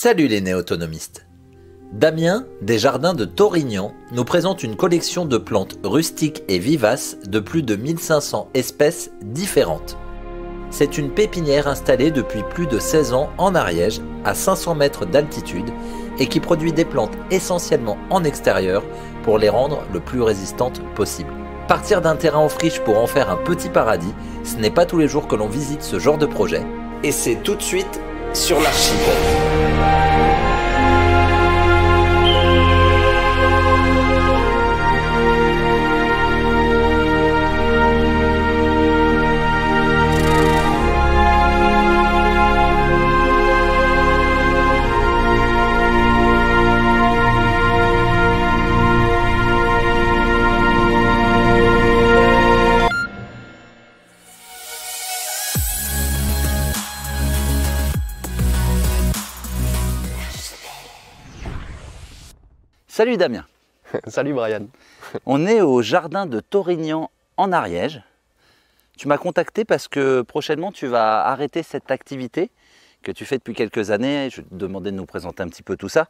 Salut les néautonomistes Damien, des jardins de Torignan, nous présente une collection de plantes rustiques et vivaces de plus de 1500 espèces différentes. C'est une pépinière installée depuis plus de 16 ans en Ariège, à 500 mètres d'altitude, et qui produit des plantes essentiellement en extérieur pour les rendre le plus résistantes possible. Partir d'un terrain en friche pour en faire un petit paradis, ce n'est pas tous les jours que l'on visite ce genre de projet, et c'est tout de suite sur l'archive. Salut Damien. Salut Brian. On est au jardin de Torignan en Ariège. Tu m'as contacté parce que prochainement tu vas arrêter cette activité que tu fais depuis quelques années. Je te demandais de nous présenter un petit peu tout ça.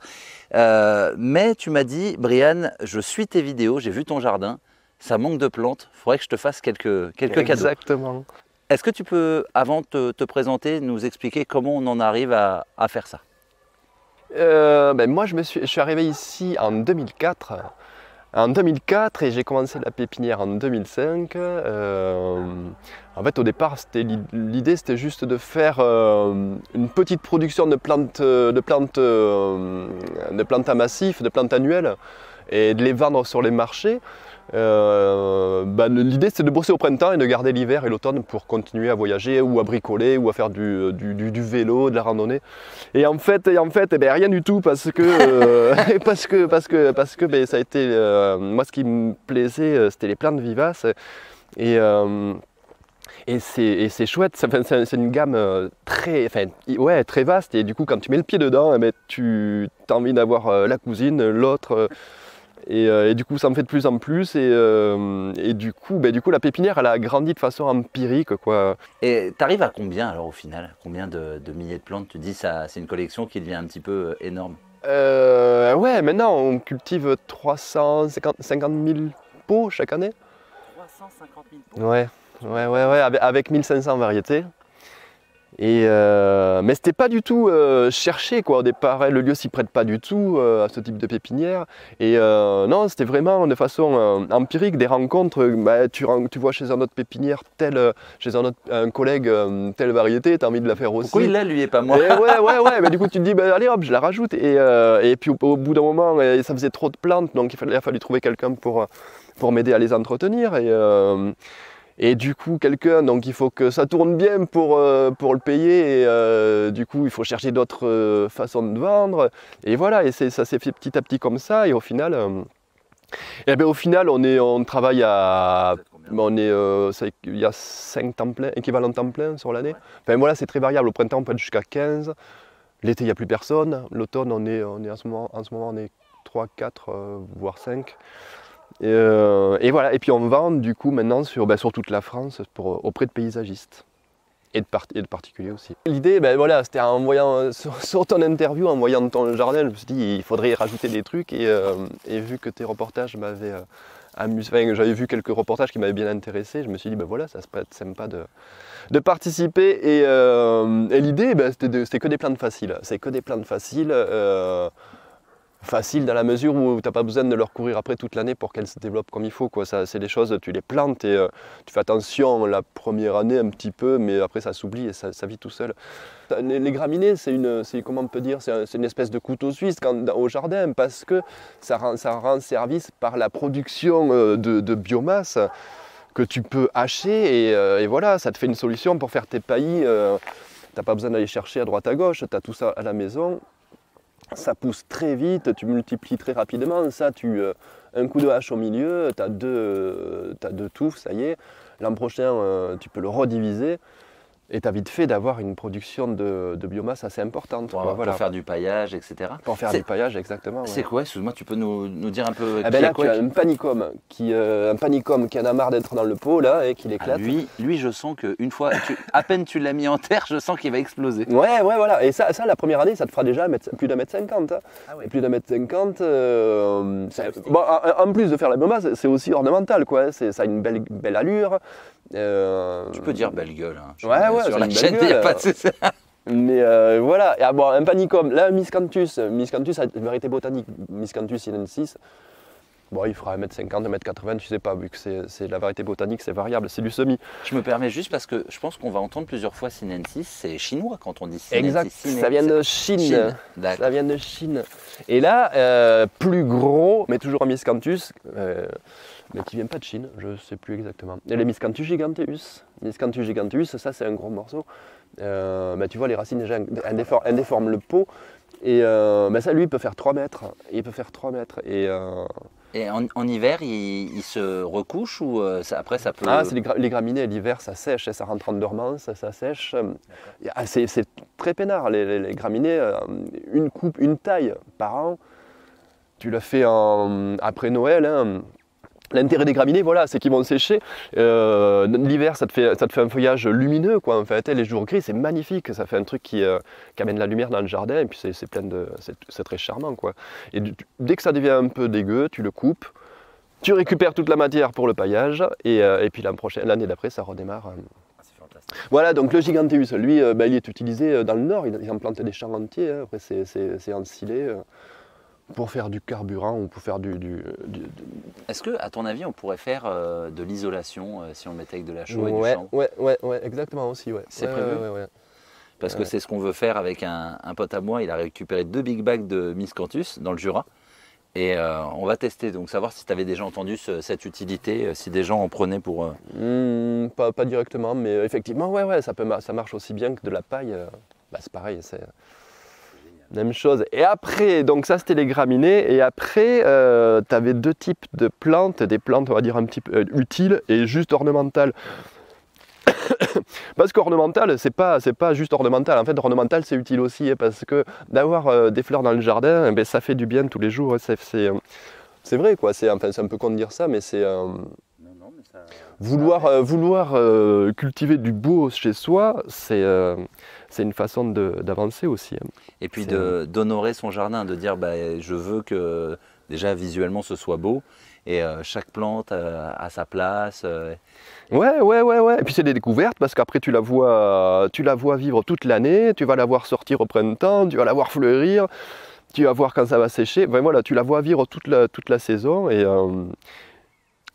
Euh, mais tu m'as dit, Brian, je suis tes vidéos, j'ai vu ton jardin, ça manque de plantes, il faudrait que je te fasse quelques, quelques cadeaux. Exactement. Est-ce que tu peux, avant de te, présenter, nous expliquer comment on en arrive à faire ça? Euh, ben moi, je, me suis, je suis arrivé ici en 2004. En 2004 et j'ai commencé la pépinière en 2005. Euh, en fait, au départ, l'idée c'était juste de faire euh, une petite production de plantes, de plantes, de plantes à massif, de plantes annuelles et de les vendre sur les marchés. Euh, bah, l'idée c'est de bosser au printemps et de garder l'hiver et l'automne pour continuer à voyager ou à bricoler ou à faire du, vélo, de la randonnée. Et en fait, en fait eh ben, rien du tout parce que, euh, parce que, parce que, parce que ben, ça a été. Euh, moi ce qui me plaisait c'était les plantes vivaces. Et, et c'est chouette, c'est une gamme très, ouais, très vaste et du coup quand tu mets le pied dedans, eh ben, tu as envie d'avoir la cousine, l'autre. Euh, et, du coup, ça me fait de plus en plus. Et, euh, du, coup, ben, du coup, la pépinière, elle a grandi de façon empirique. Quoi. Et tu arrives à combien alors au final? Combien de, milliers de plantes? Tu dis ça, c'est une collection qui devient un petit peu euh, énorme. ouais, maintenant on cultive 350 000 pots chaque année. 350 000 pots Ouais, ouais, ouais, ouais avec 1500 variétés. Et euh, mais c'était pas du tout euh, cherché quoi au départ, le lieu s'y prête pas du tout euh, à ce type de pépinière. Et non, c'était vraiment de façon empirique des rencontres. Bah, tu, tu, vois chez un autre pépinière tel, chez un, autre, un collègue telle variété, tu as envie de la faire aussi. Pourquoi il l'a lui et pas moi Ouais ouais ouais, mais du coup tu te dis bah, allez hop je la rajoute et, et puis au, bout d'un moment ça faisait trop de plantes donc il, fallait, a fallu trouver quelqu'un pour, pour m'aider à les entretenir et et du coup, quelqu'un, donc il faut que ça tourne bien pour, euh, pour le payer. Et euh, du coup, il faut chercher d'autres euh, façons de vendre. Et voilà, et ça s'est fait petit à petit comme ça. Et au final, et bien, au final on, est, on travaille à. On est, il y a 5 temps plein, équivalent temps plein sur l'année. Enfin voilà, c'est très variable. Au printemps, on peut être jusqu'à 15. L'été, il n'y a plus personne. L'automne, on est, on est en, ce moment, en ce moment, on est 3, 4, voire 5. Euh, et, voilà, et puis on vend du coup maintenant sur, ben, toute la France auprès de paysagistes. Et de, particuliers aussi. L'idée, ben voilà, c'était en voyant sur, ton interview, en voyant ton jardin, je me suis dit il faudrait rajouter des trucs et, euh, vu que tes reportages m'avaient euh, amusé, enfin, j'avais vu quelques reportages qui m'avaient bien intéressé, je me suis dit ben voilà, ça se peut être sympa de, participer et, l'idée ben, c'était que des plantes faciles, c'est que des plantes faciles facile dans la mesure où tu n'as pas besoin de leur courir après toute l'année pour qu'elles se développent comme il faut. Quoi. Ça, c'est des choses, tu les plantes et euh, tu fais attention la première année un petit peu, mais après ça s'oublie et ça, vit tout seul. Les, graminées, c'est une, comment dire, c'est, une espèce de couteau suisse au jardin parce que ça rend, ça rend service par la production euh, de, biomasse que tu peux hacher euh, et, voilà, ça te fait une solution pour faire tes paillis. tu n'as pas besoin d'aller chercher à droite à gauche, tu as tout ça à la maison ça pousse très vite, tu multiplies très rapidement. Ça, tu euh, un coup de hache au milieu, tu as, deux, as deux touffes, ça y est. L'an prochain, euh, tu peux le rediviser. Et tu as vite fait d'avoir une production de, de biomasse assez importante. Pour, quoi, pour faire du paillage, etc. Pour faire du paillage, exactement. ouais. C'est quoi Excuse-moi, tu peux nous, nous dire un peu Eh qui ben est là, quoi tu as qui- un panicum qui, euh, un panicum qui en a marre d'être dans le pot là et qui Ah, l'éclate. lui, lui, je sens qu'une fois, tu- à peine tu l'as mis en terre, je sens qu'il va exploser. Ouais, ouais, voilà. Et ça, ça, la première année, ça te fera déjà plus d'un mètre cinquante. hein. Ah ouais. Et plus d'un mètre cinquante. euh, bon, en, en plus de faire la biomasse, c'est aussi ornemental, quoi. hein. Ça a une belle, belle allure. euh, Tu peux dire belle gueule. Hein. Ouais, ouais, sur la chaîne, il y a pas de souci. Mais euh, voilà, et ah, bon, un panicum, là, un Miscanthus, Miscanthus a une variété botanique, Miscanthus sinensis. Bon, il fera 1m50, 1m80, tu sais pas, vu que c'est c'est la variété botanique, c'est variable, c'est du semi. Je me permets juste parce que je pense qu'on va entendre plusieurs fois sinensis. C'est chinois quand on dit sinensis. Exact, ça vient de Chine. Ça vient de Chine. Et là, euh, plus gros, mais toujours un Miscanthus, euh, mais qui vient pas de Chine, je sais plus exactement. Et les Miscanthus giganteus. Miscanthus giganteus, ça c'est un gros morceau. Euh, bah, tu vois, les racines déjà indéfor- indéforment le pot. Et euh, bah, ça, lui, il peut faire 3 mètres. Il peut faire 3 mètres. Et, euh, Et en, en hiver, il, il se recouche ou ça- après ça peut. Ah, c'est les, gra- les graminées, l'hiver, ça sèche, ça rentre en dormance, ça sèche. Ah, c'est très peinard, les, les- les graminées. Une coupe, une taille par an, tu le fais en, après Noël. hein. L'intérêt des graminées, voilà, c'est qu'ils vont sécher. Euh, L'hiver, ça, te fait- ça te fait un feuillage lumineux, quoi. En fait, Et les jours gris, c'est magnifique. Ça fait un truc qui, euh, qui amène la lumière dans le jardin, et puis c'est- plein de, c'est très charmant, quoi. Et dès que ça devient un peu dégueu, tu le coupes. Tu récupères toute la matière pour le paillage et, euh, et puis l'année d'après, ça redémarre. Ah. Voilà, donc le giganteus, lui, bah, il est utilisé dans le nord. Il, il en plante des champs entiers. hein. Après, c'est- ensilé pour faire du carburant ou pour faire du. du- du- du- Est-ce que, à ton avis, on pourrait faire euh, de l'isolation euh, si on mettait avec de la chaux et du champ ouais, ouais, ouais, exactement aussi. Ouais. C'est Ouais, prévu ouais. Parce que c'est ce qu'on veut faire avec un, un pote à moi. Il a récupéré deux big bags de Miscanthus dans le Jura. Et euh, on va tester, donc savoir si tu avais déjà entendu ce- cette utilité, si des gens en prenaient pour. Hmm, pas, pas directement, mais effectivement, ouais, ouais, ça, peut, ça marche aussi bien que de la paille. bah, c'est pareil, c'est même chose. Et après, donc ça c'était les graminées, et après, tu avais deux types de plantes, des plantes, on va dire, un petit peu euh, utiles et juste ornementales. parce qu'ornemental, c'est pas, c'est pas juste ornemental. En fait, ornemental, c'est utile aussi, hein, parce que d'avoir euh, des fleurs dans le jardin, eh ben, ça fait du bien tous les jours. hein, euh, c'est vrai, quoi. C'est, enfin, c'est un peu con de dire ça, mais c'est. euh, Non, non, mais ça. Vouloir, euh, vouloir euh, cultiver du beau chez soi, c'est euh, une façon d'avancer aussi. hein. Et puis d'honorer son jardin, de dire bah, je veux que déjà visuellement ce soit beau et chaque plante a sa place. Ouais, ouais, ouais, ouais. Et puis c'est des découvertes parce qu'après tu la vois, tu la vois vivre toute l'année. Tu vas la voir sortir au printemps, tu vas la voir fleurir, tu vas voir quand ça va sécher. Ben voilà, tu la vois vivre toute la, toute la saison et.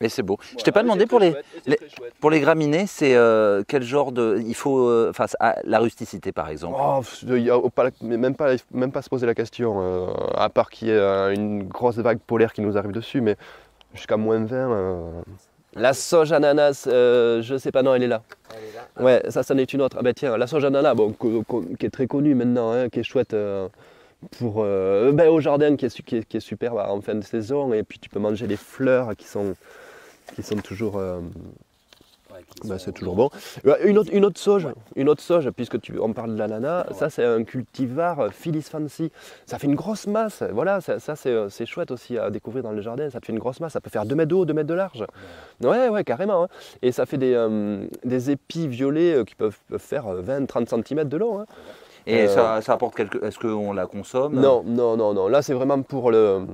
Et c'est beau. je t'ai pas demandé pour les, les- pour les graminées, c'est euh, quel genre de. Il faut. euh, Enfin, ah, la rusticité par exemple. Oh, il y a pas- mais même pas, même pas se poser la question, euh, à part qu'il y ait euh, une grosse vague polaire qui nous arrive dessus, mais jusqu'à moins 20. euh, La sauge ananas, euh, je sais pas, non, elle est là. Ouais, ça, c'en est une autre. Ah ben tiens, la sauge ananas, bon, qui est très connue maintenant, hein, qui est chouette euh, pour, euh, ben, au jardin, qui est, qui, est, qui est super bah, en fin de saison, et puis tu peux manger les fleurs qui sont, qui sont toujours... euh, bah, c'est toujours bon. Euh, Une autre, une autre sauge, une autre sauge, puisque tu, on parle de l'ananas, ça c'est un cultivar euh, Phyllis Fancy. Ça fait une grosse masse, voilà, ça, ça, c'est euh, c'est chouette aussi à découvrir dans le jardin, ça te fait une grosse masse, ça peut faire 2 mètres de haut, 2 mètres de large. Ouais, ouais, carrément. hein. Et ça fait des, euh, des épis violets qui peuvent peuvent faire 20-30 cm de long. hein. Et euh, ça, ça apporte quelque. Est-ce qu'on la consomme? Non, non, non, non. Là, c'est vraiment pour le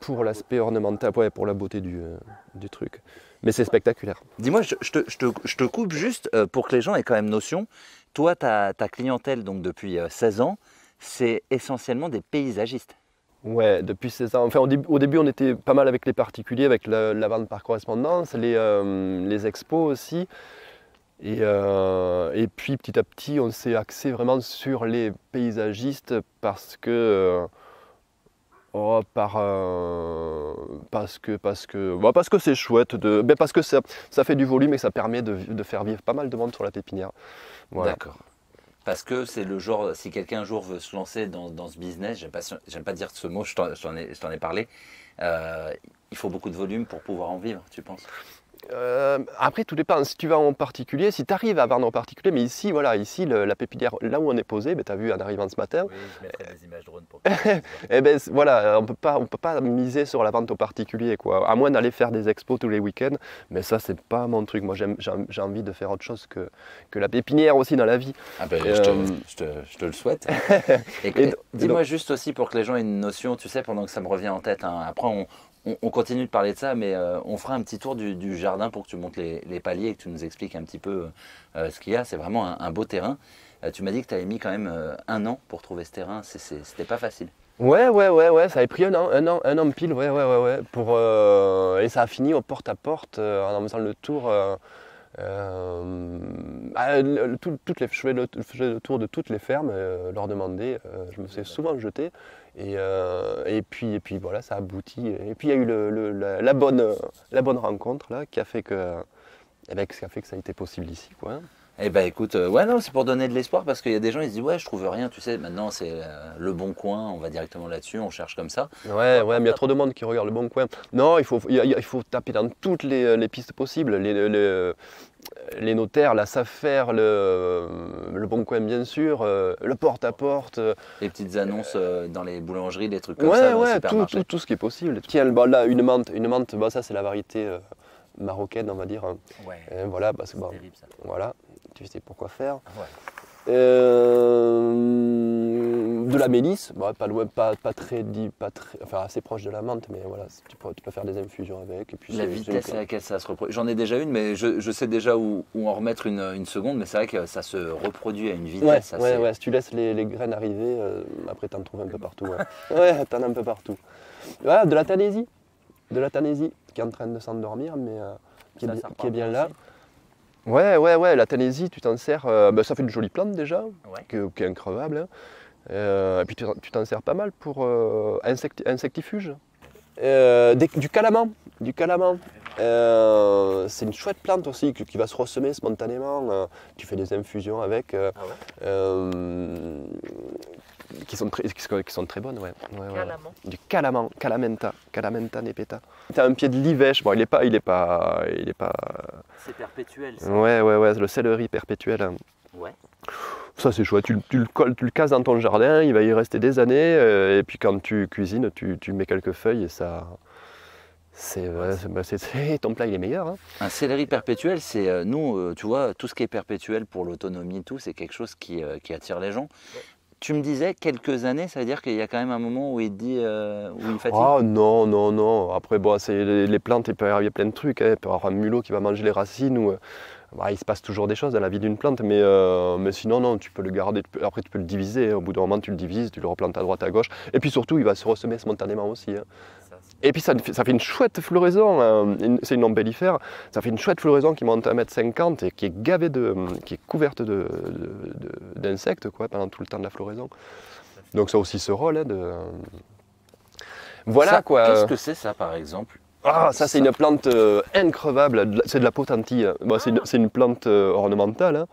pour l'aspect ornemental, ouais, pour la beauté du, euh, du truc. Mais c'est spectaculaire. Dis-moi, je, je te, je te- je te coupe juste euh, pour que les gens aient quand même notion. Toi, ta, ta clientèle, donc depuis euh, 16 ans, c'est essentiellement des paysagistes. Ouais, depuis 16 ans. Enfin, au, début, on était pas mal avec les particuliers, avec la, la vente par correspondance, les, euh, les expos aussi. Et, euh, et puis petit à petit, on s'est axé vraiment sur les paysagistes parce que. euh, oh, par, euh, parce que parce que bah, parce que c'est chouette de parce que ça, ça fait du volume et ça permet de, faire vivre pas mal de monde sur la pépinière. D'accord. Parce que c'est le genre, si quelqu'un un jour veut se lancer dans, ce business, j'aime pas, pas dire ce mot, je t'en, ai, ai parlé, euh, il faut beaucoup de volume pour pouvoir en vivre, tu penses? Euh, après, tout dépend. Si tu vas en particulier, si tu arrives à vendre en particulier, mais ici, voilà, ici, le- la pépinière, là où on est posé, ben, tu as vu en arrivant ce matin, Oui, je mettrai des images drones pour eh ben, voilà, on peut pas, on peut pas miser sur la vente au particulier, quoi. À moins d'aller faire des expos tous les week-ends, mais ça, c'est pas mon truc. Moi, j'ai envie de faire autre chose que, que la pépinière aussi dans la vie. Ah ben, Et, je, te, euh, je te- je te le souhaite. Et, Et et dis-moi juste aussi pour que les gens aient une notion, tu sais, pendant que ça me revient en tête. hein, après, on, on- on continue de parler de ça, mais euh, on fera un petit tour du, du jardin pour que tu montes les, les paliers et que tu nous expliques un petit peu euh, ce qu'il y a. C'est vraiment un, un beau terrain. Euh, tu m'as dit que tu avais mis quand même euh, un an pour trouver ce terrain. C'était pas facile. Ouais, ouais, ouais, ouais, ça avait pris un an, un an, un an pile, ouais, ouais, ouais, ouais. Pour, euh, et ça a fini au porte à porte euh, en faisant le tour. euh, euh, ah, le- le- tout- toutes les, je faisais le, je faisais le tour de toutes les fermes, euh, leur demander. euh, je me suis souvent jeté. Et, euh, et, puis, et puis voilà, ça aboutit. Et puis il y a eu la, bonne, la bonne rencontre là, qui a fait que, eh ben, qui a fait que ça a été possible ici. Quoi. Eh ben écoute, euh, ouais non, c'est pour donner de l'espoir parce qu'il y a des gens ils se disent ouais je trouve rien, tu sais, maintenant c'est euh, le bon coin, on va directement là-dessus, on cherche comme ça. Ouais, ouais, mais il y a trop de monde qui regarde le bon coin. Non, il faut, il taper dans toutes les, les pistes possibles. Les, les- les notaires, la SAFER, le, le bon coin bien sûr, euh, le porte-à-porte. euh, Les petites annonces euh, dans les boulangeries, des trucs comme ouais, ça, les ouais, tout, supermarchés. tout, tout ce qui est possible. Tiens, bon, là, une menthe, une menthe bah, ça c'est la variété euh, marocaine, on va dire. Ouais, Et voilà, parce que terrible ça. voilà, tu sais pourquoi faire. Ouais. Euh, de la mélisse, bon, pas loin, pas, pas très dit, pas très, enfin assez proche de la menthe, mais voilà, tu peux, tu peux faire des infusions avec. Et puis La vitesse à laquelle ça se reproduit. J'en ai déjà une, mais je, je sais déjà où, où en remettre une, une seconde, mais c'est vrai que ça se reproduit à une vitesse Ouais, assez. ouais, ouais, si tu laisses les, les graines arriver, euh, après t'en trouves un peu partout. Ouais, ouais t'en as un peu partout. Ouais, de la tanésie, de la tanésie, qui est en train de s'endormir, mais euh, qui, est Ça, bi- ça qui est bien là. Ouais, ouais, ouais, la tanésie, tu t'en sers, euh, bah, ça fait une jolie plante déjà, Ouais. qui, est- qui est increvable. hein. Euh, et puis tu t'en- sers pas mal pour insecti- insectifuge. Des- du calaman, du calaman. Euh, c'est une chouette plante aussi qui, qui va se ressemer spontanément. euh, tu fais des infusions avec. euh, Ah ouais qui, sont très, qui, sont, qui sont très bonnes, ouais. Ouais. Du calaman, calamenta, calamenta nepeta. T'as un pied de livèche, bon il est pas, il est pas, il est pas. C'est perpétuel Ouais, ouais, ouais, le céleri perpétuel. hein. Ouais. Ça c'est chouette, tu, le- tu le colles, tu le cases dans ton jardin, il va y rester des années, euh, et puis quand tu cuisines, tu, tu mets quelques feuilles et ça. C'est, ouais, bah, ton plat il est meilleur. hein. Un céleri perpétuel, c'est euh, nous, euh, tu vois, tout ce qui est perpétuel pour l'autonomie et tout, c'est quelque chose qui, euh, qui attire les gens. Tu me disais quelques années, ça veut dire qu'il y a quand même un moment où il dit, euh, où il fatigue. Ah non, non, non. Après, bon, c'est les, plantes, il peut y avoir plein de trucs. hein. Il peut y avoir un mulot qui va manger les racines. Ou, euh, bah, il se passe toujours des choses dans la vie d'une plante. Mais, euh, mais sinon, non, tu peux le garder. après, tu peux le diviser. Au bout d'un moment, tu le divises, tu le replantes à droite, à gauche. Et puis surtout, il va se ressemer spontanément aussi. hein. Et puis ça, fait- ça fait une chouette floraison, euh, c'est une ombellifère, ça fait une chouette floraison qui monte à 1m50 et qui est gavée de, qui est couverte de- de- de- d'insectes quoi, pendant tout le temps de la floraison. Donc ça a aussi ce rôle hein, de... Voilà Ça, quoi. Qu'est-ce que c'est ça, par exemple? Ah, ça c'est une plante euh, increvable, c'est de la potentille. Bon, c'est, une, une plante euh, ornementale, hein.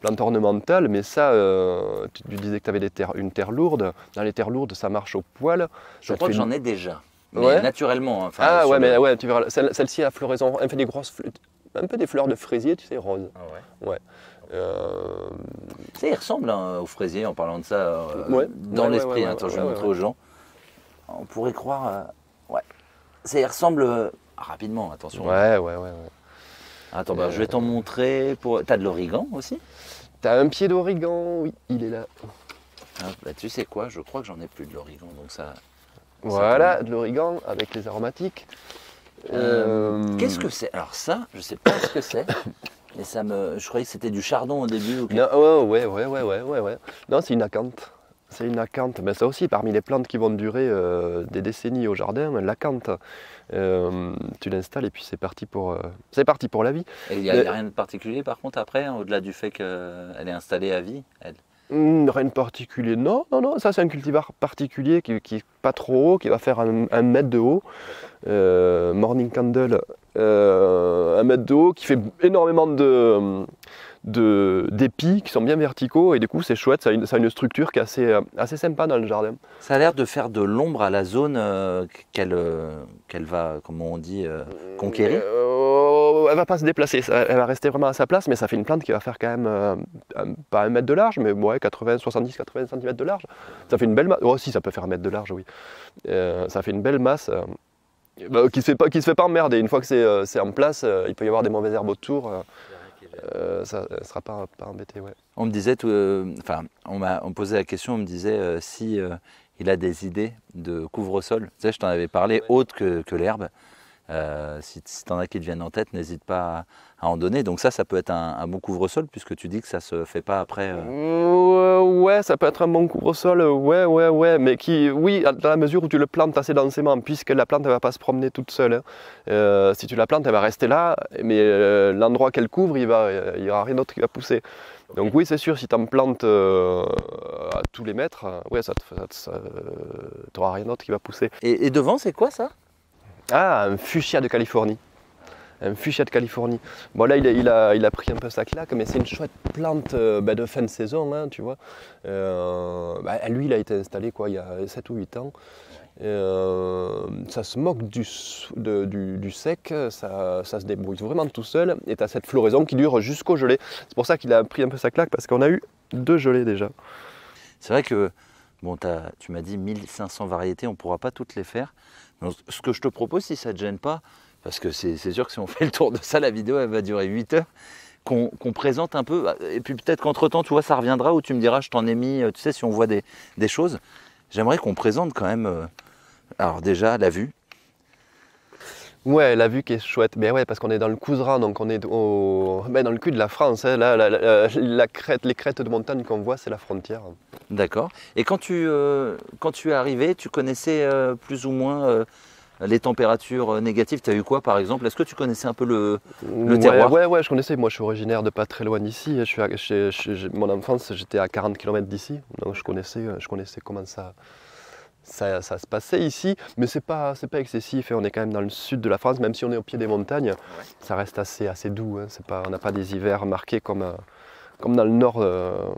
plante ornementale, mais ça, euh, tu, tu disais que tu avais des terres, une terre lourde. Dans les terres lourdes, ça marche au poil. Je crois que j'en ai déjà. Mais Ouais. naturellement. hein, enfin, Ah ouais, le- mais ouais, tu verras, celle- celle-ci à floraison, elle fait des grosses, un peu des fleurs de fraisier, tu sais, roses. Ah ouais. Euh, Tu sais, il ressemble hein, au fraisier en parlant de ça euh, Ouais. dans Ouais, ouais, l'esprit. ouais, Attends, je vais ouais, montrer ouais. aux gens. On pourrait croire. euh, ouais. Ça il ressemble. euh, rapidement, attention. ouais, ouais, ouais. ouais. Attends, bah, Euh, je vais t'en montrer. Pour... T'as de l'origan aussi? T'as un pied d'origan, oui, il est là. Ah, bah, Tu sais quoi Je crois que j'en ai plus de l'origan. Donc ça. Voilà, de l'origan avec les aromatiques. Euh, Euh, Qu'est-ce que c'est? Alors ça, je sais pas ce que c'est. Et ça me. Je croyais que c'était du chardon au début. ou Non, ouais, ouais, ouais, ouais, ouais, ouais. Non, c'est une acanthe. C'est une acanthe. Mais ça aussi, parmi les plantes qui vont durer euh, des décennies au jardin, l'acanthe, euh, tu l'installes et puis c'est parti pour, c'est parti pour la vie. Il n'y Mais- a rien de particulier par contre après, hein, au-delà du fait qu'elle est installée à vie. Elle? Rien de particulier. Non, non, non. Ça, c'est un cultivar particulier qui, qui est pas trop haut, qui va faire un, mètre de haut. Euh, morning candle, euh, un mètre de haut, qui fait énormément de- d'épis qui sont bien verticaux et du coup c'est chouette, ça a une, ça a une structure qui est assez, euh, assez sympa dans le jardin. Ça a l'air de faire de l'ombre à la zone euh, qu'elle euh, qu'elle va, comment on dit, euh, conquérir. Oh, elle va pas se déplacer, elle va rester vraiment à sa place, mais ça fait une plante qui va faire quand même pas un mètre de large, mais ouais, 80, 70, 80 cm de large. Ça fait une belle masse. Oh, si, ça peut faire un mètre de large, oui. Ça fait une belle masse. Bah, qui ne se fait pas emmerder. Une fois que c'est en place, il peut y avoir des mauvaises herbes autour. Ça ne sera pas, pas embêté. Ouais. On me disait, enfin, on m'a posé la question, on me disait si il a des idées de couvre-sol. Tu sais, je t'en avais parlé, autre que l'herbe. Euh, si, si tu en as qui te viennent en tête, n'hésite pas à, en donner. Donc ça, ça peut être un, bon couvre-sol puisque tu dis que ça se fait pas après. Euh. ouais, ça peut être un bon couvre-sol, ouais, ouais, ouais, mais qui, oui, dans la mesure où tu le plantes assez densément, puisque la plante ne va pas se promener toute seule. Hein. Euh, si tu la plantes, elle va rester là, mais l'endroit qu'elle couvre, il n'y aura rien d'autre qui va pousser. Donc oui, c'est sûr, si tu en plantes à tous les mètres, ouais, ça, tu n'auras rien d'autre qui va pousser. et devant, c'est quoi ça? Ah, un fuchsia de Californie. Un fuchsia de Californie. Bon là, il a, il a, pris un peu sa claque, mais c'est une chouette plante euh, bah, de fin de saison, hein, tu vois. Euh, bah, lui, il a été installé quoi, il y a 7 ou 8 ans. Euh, ça se moque du, du, sec, ça, ça, se débrouille vraiment tout seul, et tu as cette floraison qui dure jusqu'au gelé. C'est pour ça qu'il a pris un peu sa claque, parce qu'on a eu deux gelées déjà. C'est vrai que bon, tu m'as dit 1500 variétés, on ne pourra pas toutes les faire ce que je te propose, si ça ne te gêne pas, parce que c'est sûr que si on fait le tour de ça, la vidéo elle va durer 8 heures, qu'on présente un peu, et puis peut-être qu'entre-temps, tu vois, ça reviendra, où tu me diras, je t'en ai mis, euh, tu sais, si on voit des, choses, j'aimerais qu'on présente quand même, euh, alors déjà, la vue, Ouais, la vue qui est chouette. Mais ouais, parce qu'on est dans le Couseran, donc on est au... Ben, dans le cul de la France. Hein. Là, la, crête, les crêtes de montagne qu'on voit, c'est la frontière. D'accord. Et quand tu, euh, quand tu es arrivé, tu connaissais euh, plus ou moins euh, les températures négatives? Tu as eu quoi par exemple? Est-ce que tu connaissais un peu le, le terroir? ouais, ouais, je connaissais. Moi, je suis originaire de pas très loin d'ici. Je suis mon enfance, j'étais à 40 km d'ici. Donc je connaissais, je connaissais comment ça ça, se passait ici, mais c'est pas, pas excessif. Et on est quand même dans le sud de la France, même si on est au pied des montagnes, ça reste assez, assez doux. Hein. Pas, on n'a pas des hivers marqués comme, euh, comme dans le nord euh,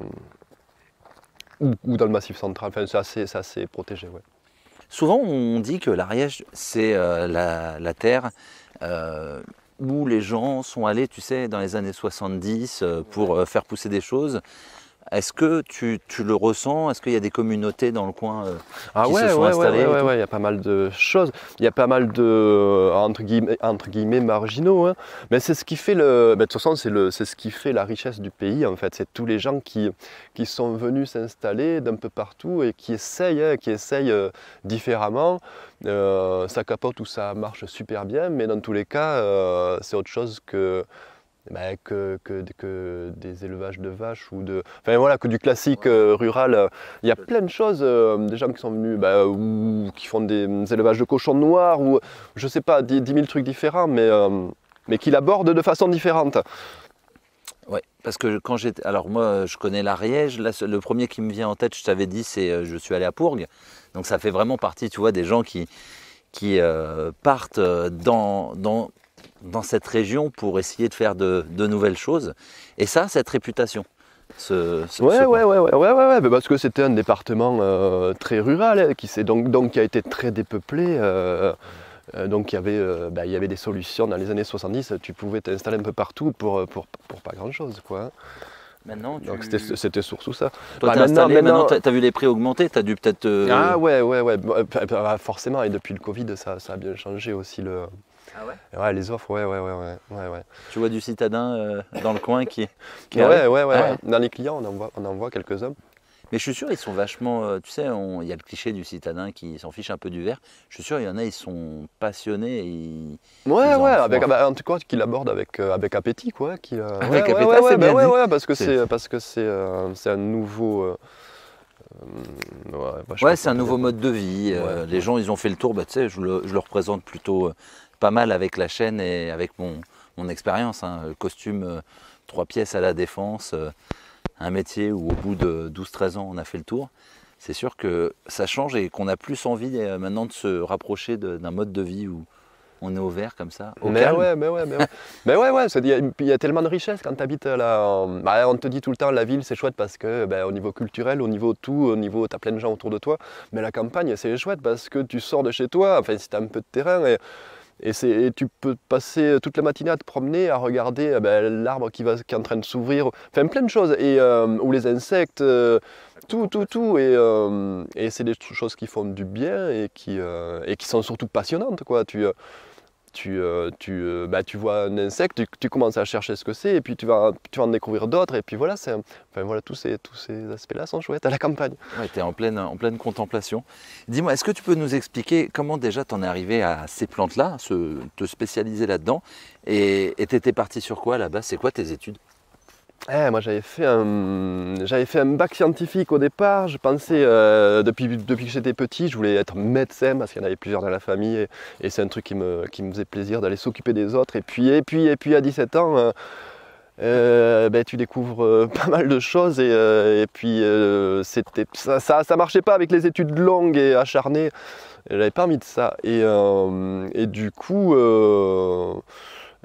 ou, dans le massif central. Enfin, c'est assez, assez, protégé. Souvent, on dit que l'Ariège, c'est euh, la, la, terre où les gens sont allés, tu sais, dans les années 70 pour faire pousser des choses. Est-ce que tu, le ressens? Est-ce qu'il y a des communautés dans le coin euh, ah qui se sont ouais, installées ouais, il y a pas mal de choses. Il y a pas mal de euh, entre guillemets, marginaux. Hein. Mais c'est ce qui fait le. Ben, de toute façon, c'est ce qui fait la richesse du pays. En fait, c'est tous les gens qui, qui sont venus s'installer d'un peu partout et qui essayent, hein, qui essayent euh, différemment. ça capote ou ça marche super bien, mais dans tous les cas, c'est autre chose que bah, que, des élevages de vaches ou de. Enfin voilà, que du classique euh, rural. Il y a plein de choses, euh, des gens qui sont venus, bah, ou qui font des, élevages de cochons noirs, ou je sais pas, 10, 000 trucs différents, mais, euh, mais qui l'abordent de façon différente. Oui, parce que quand j'étais. Alors moi, je connais l'Ariège. le premier qui me vient en tête, je t'avais dit, c'est je suis allé à Pourgue. Donc ça fait vraiment partie, tu vois, des gens qui, qui partent dans, dans dans cette région pour essayer de faire de, nouvelles choses. Et ça, cette réputation. Ce, ouais, ouais, ouais, ouais, ouais, ouais, parce que c'était un département euh, très rural, hein, qui, donc, donc, qui a été très dépeuplé. Euh, euh, donc il y, avait, bah, il y avait des solutions dans les années 70, tu pouvais t'installer un peu partout pour, pour, pour pas grand chose. Quoi. Maintenant, Donc c'était surtout ça. Toi, bah, installé, maintenant, tu as, vu les prix augmenter, tu as dû peut-être... Ah ouais, ouais, ouais, bah, forcément, et depuis le Covid, ça, ça a bien changé aussi le, ah ouais Ouais, les offres, ouais, ouais, ouais, ouais, ouais. Tu vois du citadin euh, dans le coin qui, qui Ouais, ouais, ouais, ah Dans les clients, on en voit, on en voit quelques-uns. Mais je suis sûr, ils sont vachement. Euh, tu sais, il y a le cliché du citadin qui s'en fiche un peu du verre. Je suis sûr, il y en a, ils sont passionnés. Ils, ouais, ouais, avec, bah, en tout cas, qu'ils l'abordent avec, euh, avec appétit, quoi. Qui, avec appétit, ouais, c'est bien. Ouais, ouais, parce que c'est parce que c'est un nouveau. ouais, c'est un nouveau mode de vie. les gens, ils ont fait le tour. Bah, tu sais, je le, je le représente plutôt pas mal avec la chaîne et avec mon, mon expérience. Hein. Costume, euh, trois pièces à la défense, euh, un métier où au bout de 12-13 ans on a fait le tour. C'est sûr que ça change et qu'on a plus envie euh, maintenant de se rapprocher d'un mode de vie où on est au vert comme ça. Au mais, ouais, mais ouais, mais ouais, mais ouais, ouais, il y, a tellement de richesse quand tu habites là. Bah, on te dit tout le temps la ville c'est chouette parce que bah, au niveau culturel, au niveau tout, au niveau tu as plein de gens autour de toi. Mais la campagne c'est chouette parce que tu sors de chez toi, enfin si tu as un peu de terrain et Et, et tu peux passer toute la matinée à te promener, à regarder euh, ben, l'arbre qui, est en train de s'ouvrir, enfin plein de choses, et, euh, ou les insectes, euh, tout, tout, tout. Et, euh, et c'est des choses qui font du bien et qui, euh, et qui sont surtout passionnantes. Quoi. Tu, euh, tu, euh, euh, bah, tu vois un insecte, tu, commences à chercher ce que c'est, et puis tu vas, tu en découvrir d'autres, et puis voilà, enfin, voilà tous ces, tous ces aspects-là sont chouettes à la campagne. Ouais, tu es en pleine, contemplation. Dis-moi, est-ce que tu peux nous expliquer comment déjà tu en es arrivé à ces plantes-là, te spécialiser là-dedans Et tu étais parti sur quoi là-bas? C'est quoi tes études? Eh, moi j'avais fait, un, j'avais fait un bac scientifique au départ, je pensais, euh, depuis, depuis que j'étais petit, je voulais être médecin parce qu'il y en avait plusieurs dans la famille et, c'est un truc qui me, qui me faisait plaisir d'aller s'occuper des autres. Et puis, et puis, et puis à 17 ans, euh, euh, ben, tu découvres euh, pas mal de choses et, puis c'était, ça, ça, ça marchait pas avec les études longues et acharnées. J'avais pas envie de ça. Et, et du coup,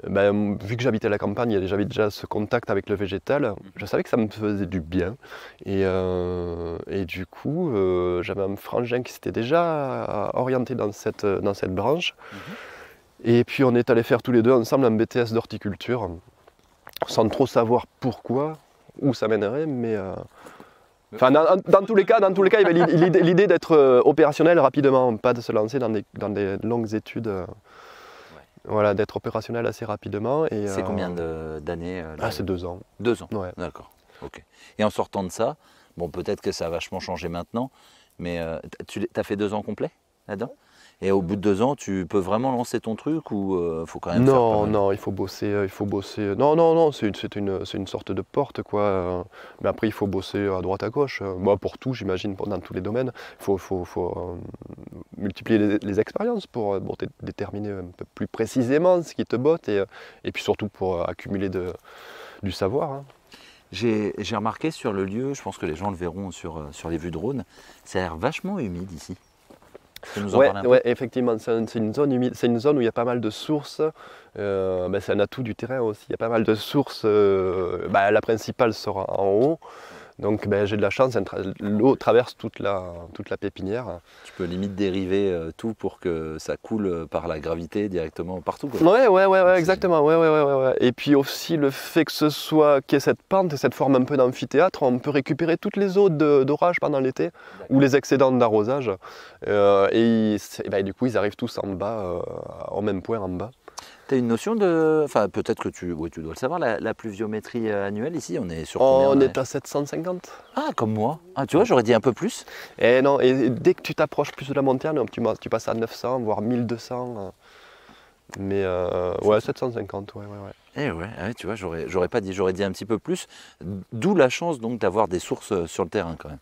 ben, vu que j'habitais la campagne et j'avais déjà ce contact avec le végétal, je savais que ça me faisait du bien. Et, euh, et du coup, euh, j'avais un frangin qui s'était déjà orienté dans cette, dans cette branche. Et puis on est allé faire tous les deux ensemble un BTS d'horticulture, sans trop savoir pourquoi, où ça mènerait, mais... euh, Enfin, dans, dans tous les cas, dans tous les cas, il y avait l'idée- d'être euh, opérationnel rapidement, pas de se lancer dans des, dans des longues études. Voilà, d'être opérationnel assez rapidement. et, C'est euh, combien de- d'années euh, là Ah, c'est deux ans. Deux ans. Ouais. D'accord. Ok. Et en sortant de ça, bon, peut-être que ça a vachement changé maintenant, mais euh, tu as fait deux ans complets là-dedans? Et au bout de deux ans, tu peux vraiment lancer ton truc ou euh, faut quand même Non, non, il faut bosser, euh, il faut bosser. Non, non, non, c'est une, c'est une, c'est une sorte de porte, quoi. euh, Mais après, il faut bosser à droite, à gauche. euh, Moi, pour tout, j'imagine, dans tous les domaines, il faut, faut, faut, euh, multiplier les, les expériences pour, euh, pour dé- déterminer un peu plus précisément ce qui te botte et, euh, et puis surtout pour euh, accumuler de, du savoir. hein. J'ai j'ai remarqué sur le lieu, je pense que les gens le verront sur, euh, sur les vues drone, ça a l'air vachement humide ici. Nous en Ouais, parler un peu ouais, effectivement, c'est une zone humide, c'est une zone où il y a pas mal de sources. euh, ben, c'est un atout du terrain aussi. Il y a pas mal de sources. euh, ben, la principale sera en haut. Donc ben, j'ai de la chance, l'eau traverse toute la, toute la pépinière. Tu peux limite dériver euh, tout pour que ça coule euh, par la gravité directement partout. Quoi. Ouais, ouais, ouais, exactement. Ouais, ouais, ouais. Et puis aussi le fait que ce soit qu'il y ait cette pente et cette forme un peu d'amphithéâtre, on peut récupérer toutes les eaux d'orage pendant l'été ou les excédents d'arrosage. Euh, et, ben, du coup, ils arrivent tous en bas, euh, au même point en bas. Tu as une notion de. Enfin, peut-être que tu, oui, tu dois le savoir, la, la pluviométrie euh, annuelle ici, on est sur combien On est à 750. Ah, comme moi. Ah, tu vois, j'aurais dit un peu plus. Et non, et dès que tu t'approches plus de la montagne, tu, passes à 900, voire 1200. euh, Mais euh, ouais, 750, ouais, ouais, ouais. Eh ouais, ah ouais, tu vois, j'aurais, j'aurais pas dit, j'aurais dit un petit peu plus. D'où la chance donc d'avoir des sources sur le terrain quand même.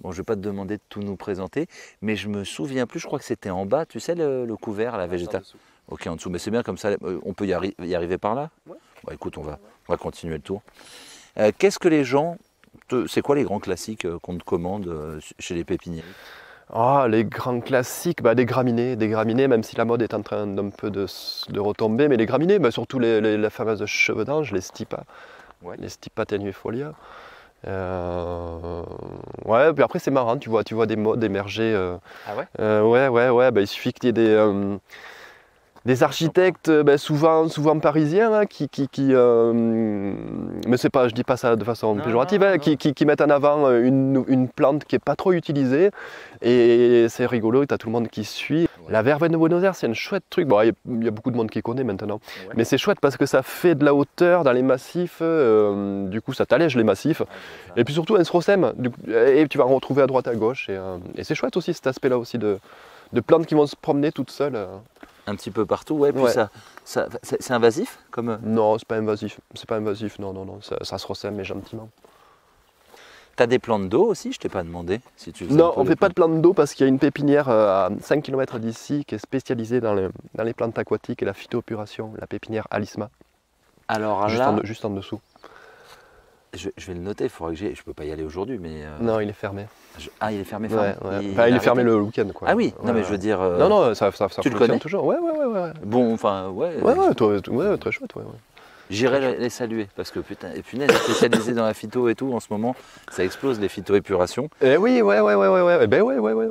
Bon, je vais pas te demander de tout nous présenter, mais je me souviens plus, je crois que c'était en bas, tu sais, le, le couvert, la végétale. Ok, en dessous, mais c'est bien comme ça, euh, on peut y, arri- y arriver par là? Ouais. Bon, écoute, on va, on va continuer le tour. Euh, qu'est-ce que les gens, c'est quoi les grands classiques euh, qu'on te commande chez les pépinières Ah, les grands classiques, bah, des graminées, des graminées, même si la mode est en train d'un peu de, de retomber, mais les graminées, bah, surtout les, les, les fameuses cheveux d'ange, les stipas, Ouais. les stipas tenuifolia. Euh, ouais, puis après c'est marrant, tu vois, tu vois des modes émerger. euh, Ah ouais? Euh, ouais, ouais, ouais, bah, il suffit qu'il y ait des, des architectes, euh, bah, souvent, souvent parisiens, hein, qui, qui, qui, euh, mais c'est pas, je dis pas ça de façon Non, péjorative, non, hein, non. Qui, mettent en avant euh, une, une plante qui est pas trop utilisée, et c'est rigolo, tu as tout le monde qui suit. La verveine de Buenos Aires, c'est un chouette truc. Bon, il y, a- il y a beaucoup de monde qui connaît maintenant, Ouais. mais c'est chouette parce que ça fait de la hauteur dans les massifs. euh, du coup, ça t'allège les massifs. Et puis surtout, un coup, Et tu vas en retrouver à droite, à gauche. Et, euh, et c'est chouette aussi cet aspect-là aussi de, de plantes qui vont se promener toutes seules. Un petit peu partout, ouais. Puis Ouais. ça, ça c'est, c'est invasif comme. euh, Non, c'est pas invasif. C'est pas invasif. Non, non, non. Ça, ça se ressème, mais gentiment. T'as des plantes d'eau aussi, je t'ai pas demandé si tu Non, on les fait pas de plantes. d'eau parce qu'il y a une pépinière euh, à 5 km d'ici qui est spécialisée dans, le- dans les plantes aquatiques et la phytopuration, la pépinière Alisma, Alors juste, là, en, juste en dessous. Je, je vais le noter, il faudra que j'aille. Je peux pas y aller aujourd'hui, mais. euh, Non, il est fermé. je- Ah, il est fermé, fermé. ouais. Il- Enfin, est fermé le week-end. Quoi. Ah oui, non, Ouais, mais je veux dire. euh, Non, non, ça, ça, ça tu le fonctionne connais toujours. Ouais, ouais, ouais. ouais. Bon, enfin, ouais. Ouais, ouais, toi, ouais, très chouette. Ouais, ouais. J'irai les- les saluer parce que putain, et punaise, spécialisé dans la phyto et tout, en ce moment, ça explose les phytoépurations. Eh oui, ouais, ouais, ouais, ouais, ouais. Eh ben ouais, ouais, ouais.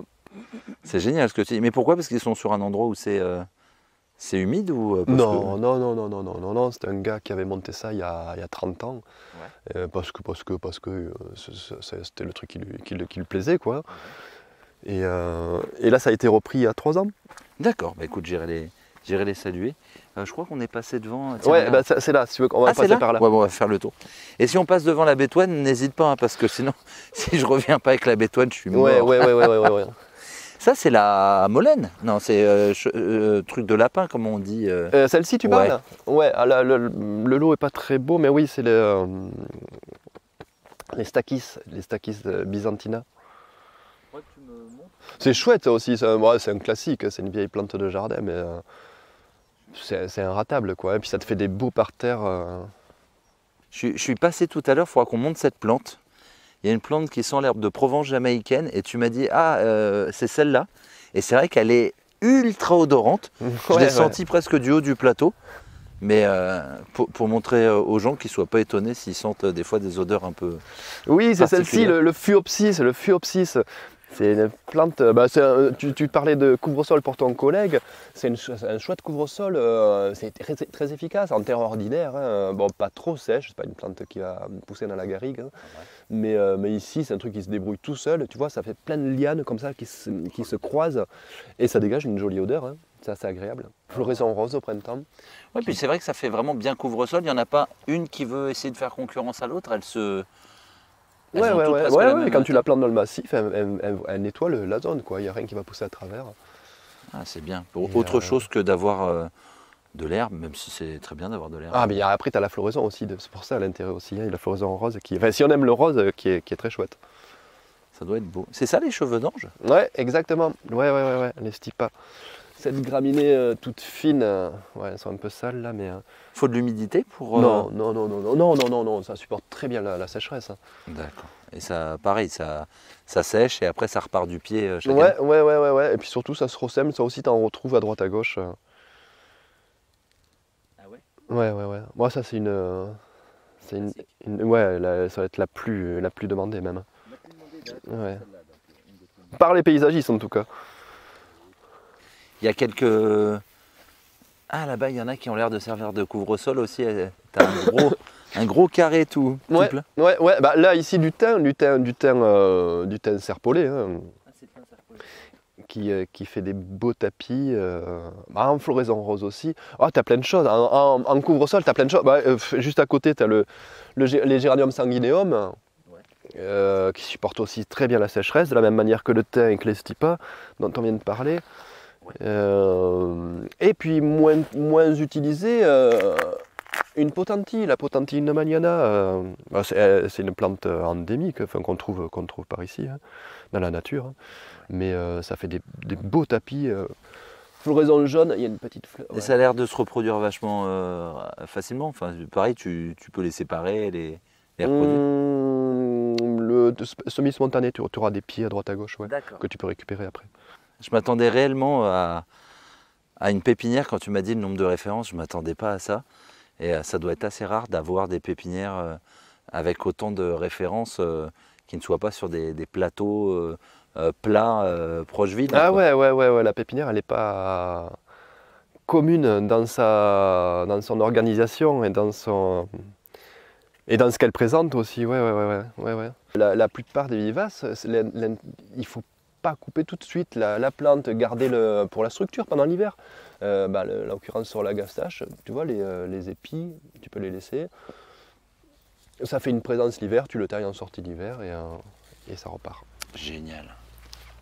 C'est génial ce que tu dis. Mais pourquoi? Parce qu'ils sont sur un endroit où c'est euh, c'est humide ou euh, parce Non, que- non, non, non, non, non, non, non, c'était un gars qui avait monté ça il y a, il y a 30 ans. Ouais. Euh, parce que, parce que, parce que euh, c'était le truc qui lui, qui, lui- qui lui plaisait, quoi. Et, euh, et là, ça a été repris il y a 3 ans. D'accord, bah écoute, j'irai les, j'irai les saluer. Euh, je crois qu'on est passé devant. tiens, Ouais, bah, c'est là, si tu veux qu'on va ah, passer là par là. Ouais, bon, on va faire le tour. Et si on passe devant la bétoine, n'hésite pas, hein, parce que sinon, si je reviens pas avec la bétoine, je suis mort. Ouais, ouais, ouais, ouais, ouais, ouais, ouais. Ça, c'est la molène Non, c'est euh, euh, truc de lapin, comme on dit. euh. Euh, Celle-ci, tu parles Ouais, ah, là, le, le lot est pas très beau, mais oui, c'est le, euh, les stakis, les stakis byzantina. C'est chouette aussi, c'est un, ouais, un classique, c'est une vieille plante de jardin, mais euh, c'est c'est inratable quoi. Et puis ça te fait des beaux parterres. euh. Je, suis- je suis passé tout à l'heure, il faudra qu'on monte cette plante. Il y a une plante qui sent l'herbe de Provence jamaïcaine, et tu m'as dit, ah, euh, c'est celle-là. Et c'est vrai qu'elle est ultra odorante. Je l'ai ouais. senti presque du haut du plateau. Mais euh, pour, pour montrer euh, aux gens qu'ils ne soient pas étonnés s'ils sentent des fois des odeurs un peu. Oui, c'est celle-ci, le, le Phuopsis, le Phuopsis. C'est une plante, bah, tu, tu parlais de couvre-sol pour ton collègue, c'est un chouette couvre-sol, euh, c'est très, très efficace en terre ordinaire, hein. bon pas trop sèche, c'est pas une plante qui va pousser dans la garrigue, hein. Mais, euh, mais ici c'est un truc qui se débrouille tout seul, tu vois, ça fait plein de lianes comme ça qui se, qui se croisent et ça dégage une jolie odeur, hein. c'est assez agréable. Floraison rose au printemps. Oui, puis c'est vrai que ça fait vraiment bien couvre-sol. Il n'y en a pas une qui veut essayer de faire concurrence à l'autre. Elle se. elles Ouais, ouais, ouais, ouais, quand tu la plantes dans le massif, elle, elle- elle- elle nettoie le- la zone, quoi. il n'y a rien qui va pousser à travers. Ah, c'est bien. Pour Et, autre euh, chose que d'avoir euh, de l'herbe, même si c'est très bien d'avoir de l'herbe. Ah, mais après, tu as la floraison aussi, de- c'est pour ça l'intérêt aussi. hein, la floraison en rose, qui, enfin, si on aime le rose, euh, qui est, qui est très chouette. Ça doit être beau. C'est ça les cheveux d'ange? Ouais, exactement. Ouais, ouais, ouais, ouais, les stipas. Cette graminée euh, toute fine, euh, ouais, elles sont un peu sales là, mais. euh, faut de l'humidité pour. Non, non, non, non, non, non, non, non, non, ça supporte très bien la, la sécheresse. hein. D'accord. Et ça, pareil, ça, ça sèche et après ça repart du pied Ouais, ouais, ouais, ouais, ouais. Et puis surtout, ça se ressème, ça aussi, tu en retrouves à droite à gauche. Ouais Ouais, ouais. Moi, ça, c'est une. euh, C'est une, une- Ouais, la- ça va être la plus, la plus demandée même. Ouais. Par les paysagistes en tout cas. Il y a quelques. Ah là-bas, il y en a qui ont l'air de servir de couvre-sol aussi. Euh, T'as un gros, un gros carré tout, tout Ouais. plein. Ouais, ouais, bah là ici du thym, du thym, du thym, euh, du thym serpolé, hein, qui, euh, qui fait des beaux tapis, euh, bah, en floraison rose aussi. Ah, t'as plein de choses. En, en- en couvre-sol, t'as plein de choses. Bah, euh, juste à côté, t'as le, les géraniums sanguineum, euh, qui supportent aussi très bien la sécheresse, de la même manière que le thym et que les stipas, dont on vient de parler. Et puis moins, moins utilisé, une potentille, la potentille nomaniana, euh, bah, c'est euh, c'est une plante endémique enfin, qu'on trouve, qu'on trouve par ici, hein, dans la nature. hein. Mais euh, ça fait des, des beaux tapis. euh, floraison jaune, il y a une petite fleur. Et ça a l'air de se reproduire vachement euh, facilement. Enfin, pareil, tu, tu peux les séparer, les, les reproduire. Hum, le semi-spontané, tu, tu auras des pieds à droite à gauche ouais, que tu peux récupérer après. Je m'attendais réellement à, à une pépinière. Quand tu m'as dit le nombre de références, je ne m'attendais pas à ça. Et ça doit être assez rare d'avoir des pépinières avec autant de références qui ne soient pas sur des, des plateaux euh, euh, plats euh, proches vides. Ah ouais, ouais, ouais, ouais, la pépinière, elle n'est pas commune dans, sa, dans son organisation et dans, son, et dans ce qu'elle présente aussi. Ouais, ouais, ouais, ouais, ouais. La, la plupart des vivaces, l'in- l'in- il ne faut pas couper tout de suite la, la plante, garder le, pour la structure pendant l'hiver. Euh, bah, l'occurrence sur la gastache, tu vois, les, les épis, tu peux les laisser. Ça fait une présence l'hiver, tu le tailles en sortie d'hiver et, euh, et ça repart. Génial.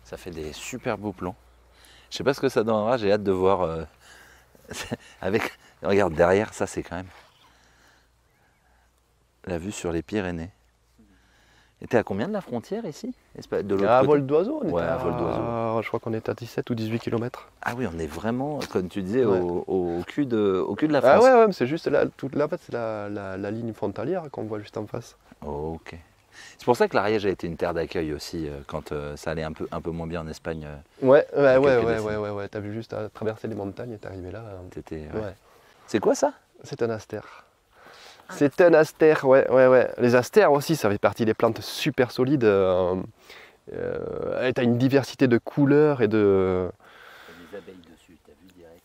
Ça fait des super beaux plans. Je sais pas ce que ça donnera, j'ai hâte de voir. euh, avec, regarde derrière, ça c'est quand même la vue sur les Pyrénées. T'es à combien de la frontière ici? De l'autre À vol d'oiseau, on Ouais, à, vol d'oiseau. Je crois qu'on est à 17 ou 18 km. Ah oui, on est vraiment, comme tu disais, Ouais. au, au cul de, au cul de la Ah France. ouais, ouais, mais c'est juste là, tout là, en fait, c'est la, la- la ligne frontalière qu'on voit juste en face. ok. C'est pour ça que l'Ariège a été une terre d'accueil aussi euh, quand euh, ça allait un peu, un peu moins bien en Espagne. euh, Ouais, ouais, ouais, ouais, ouais, ouais, ouais. T'as vu juste à traverser les montagnes et t'es arrivé là. t'étais- ouais. Ouais. C'est quoi ça? C'est un astère. C'est un astère, ouais, ouais, ouais. Les astères aussi, ça fait partie des plantes super solides. euh, Euh, t'as une diversité de couleurs et de. des abeilles dessus, t'as vu direct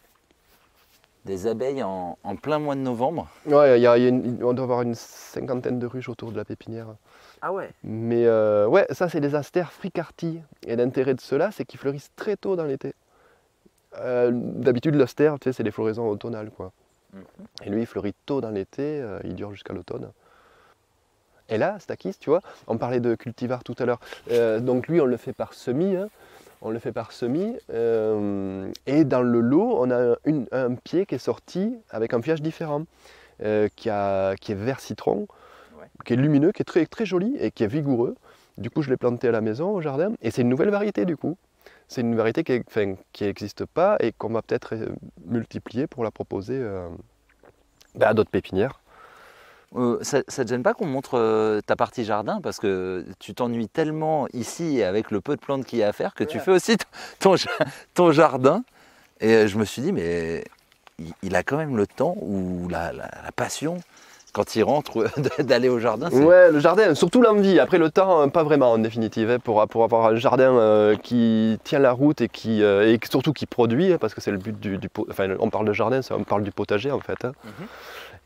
Des abeilles en, en plein mois de novembre. Ouais, il y a- il y a une- on doit avoir une cinquantaine de ruches autour de la pépinière. Ah ouais Mais euh, ouais, ça c'est des astères fricartis. Et l'intérêt de ceux-là, c'est qu'ils fleurissent très tôt dans l'été. Euh, D'habitude, l'astère, tu sais, c'est les floraisons automnales, quoi. Et lui, il fleurit tôt dans l'été, euh, il dure jusqu'à l'automne. Et là, Stakis, tu vois, on parlait de cultivar tout à l'heure. Euh, donc lui, on le fait par semis. hein. On le fait par semis. euh, et dans le lot, on a une- un pied qui est sorti avec un feuillage différent, qui, a- qui est vert citron, Ouais. qui est lumineux, qui est très, très joli et qui est vigoureux. Du coup, je l'ai planté à la maison, au jardin. Et c'est une nouvelle variété, du coup. C'est une variété qui n'existe pas et qu'on va peut-être euh, multiplier pour la proposer euh, à d'autres pépinières. Euh, ça, ça te gêne pas qu'on montre euh, ta partie jardin? Parce que tu t'ennuies tellement ici avec le peu de plantes qu'il y a à faire que tu fais aussi ton, ja- ton jardin. Et je me suis dit, mais il, il a quand même le temps ou la, la- la passion quand il rentre d'aller au jardin. Ouais, le jardin, surtout l'envie. Après le temps, euh, pas vraiment en définitive. hein, pour, pour avoir un jardin euh, qui tient la route et qui euh, et surtout qui produit, hein, parce que c'est le but du, du Enfin, on parle de jardin, on parle du potager en fait. hein. Mhm.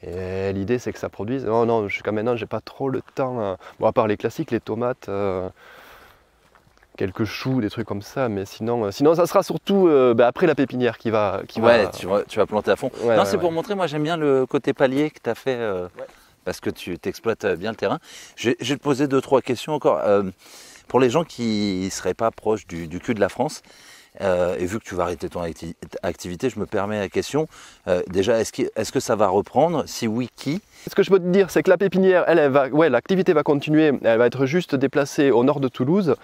Et l'idée, c'est que ça produise. Non, non, jusqu'à maintenant, j'ai pas trop le temps. Bon, à part les classiques, les tomates. euh, quelques choux, des trucs comme ça, mais sinon, euh, sinon ça sera surtout euh, bah, après la pépinière qui va, qui Ouais, va. tu, vas- tu vas planter à fond. Ouais, non, ouais, c'est pour montrer, moi j'aime bien le côté palier que tu as fait euh, Ouais. parce que tu t'exploites euh, bien le terrain. Je vais, je vais te poser deux, trois questions encore. Euh, pour les gens qui ne seraient pas proches du, du cul de la France, euh, et vu que tu vas arrêter ton acti- activité, je me permets la question. Euh, déjà, est-ce que, est-ce que ça va reprendre? Si oui, qui? Ce que je peux te dire, c'est que la pépinière, elle, elle va, ouais, l'activité va continuer. Elle va être juste déplacée au nord de Toulouse.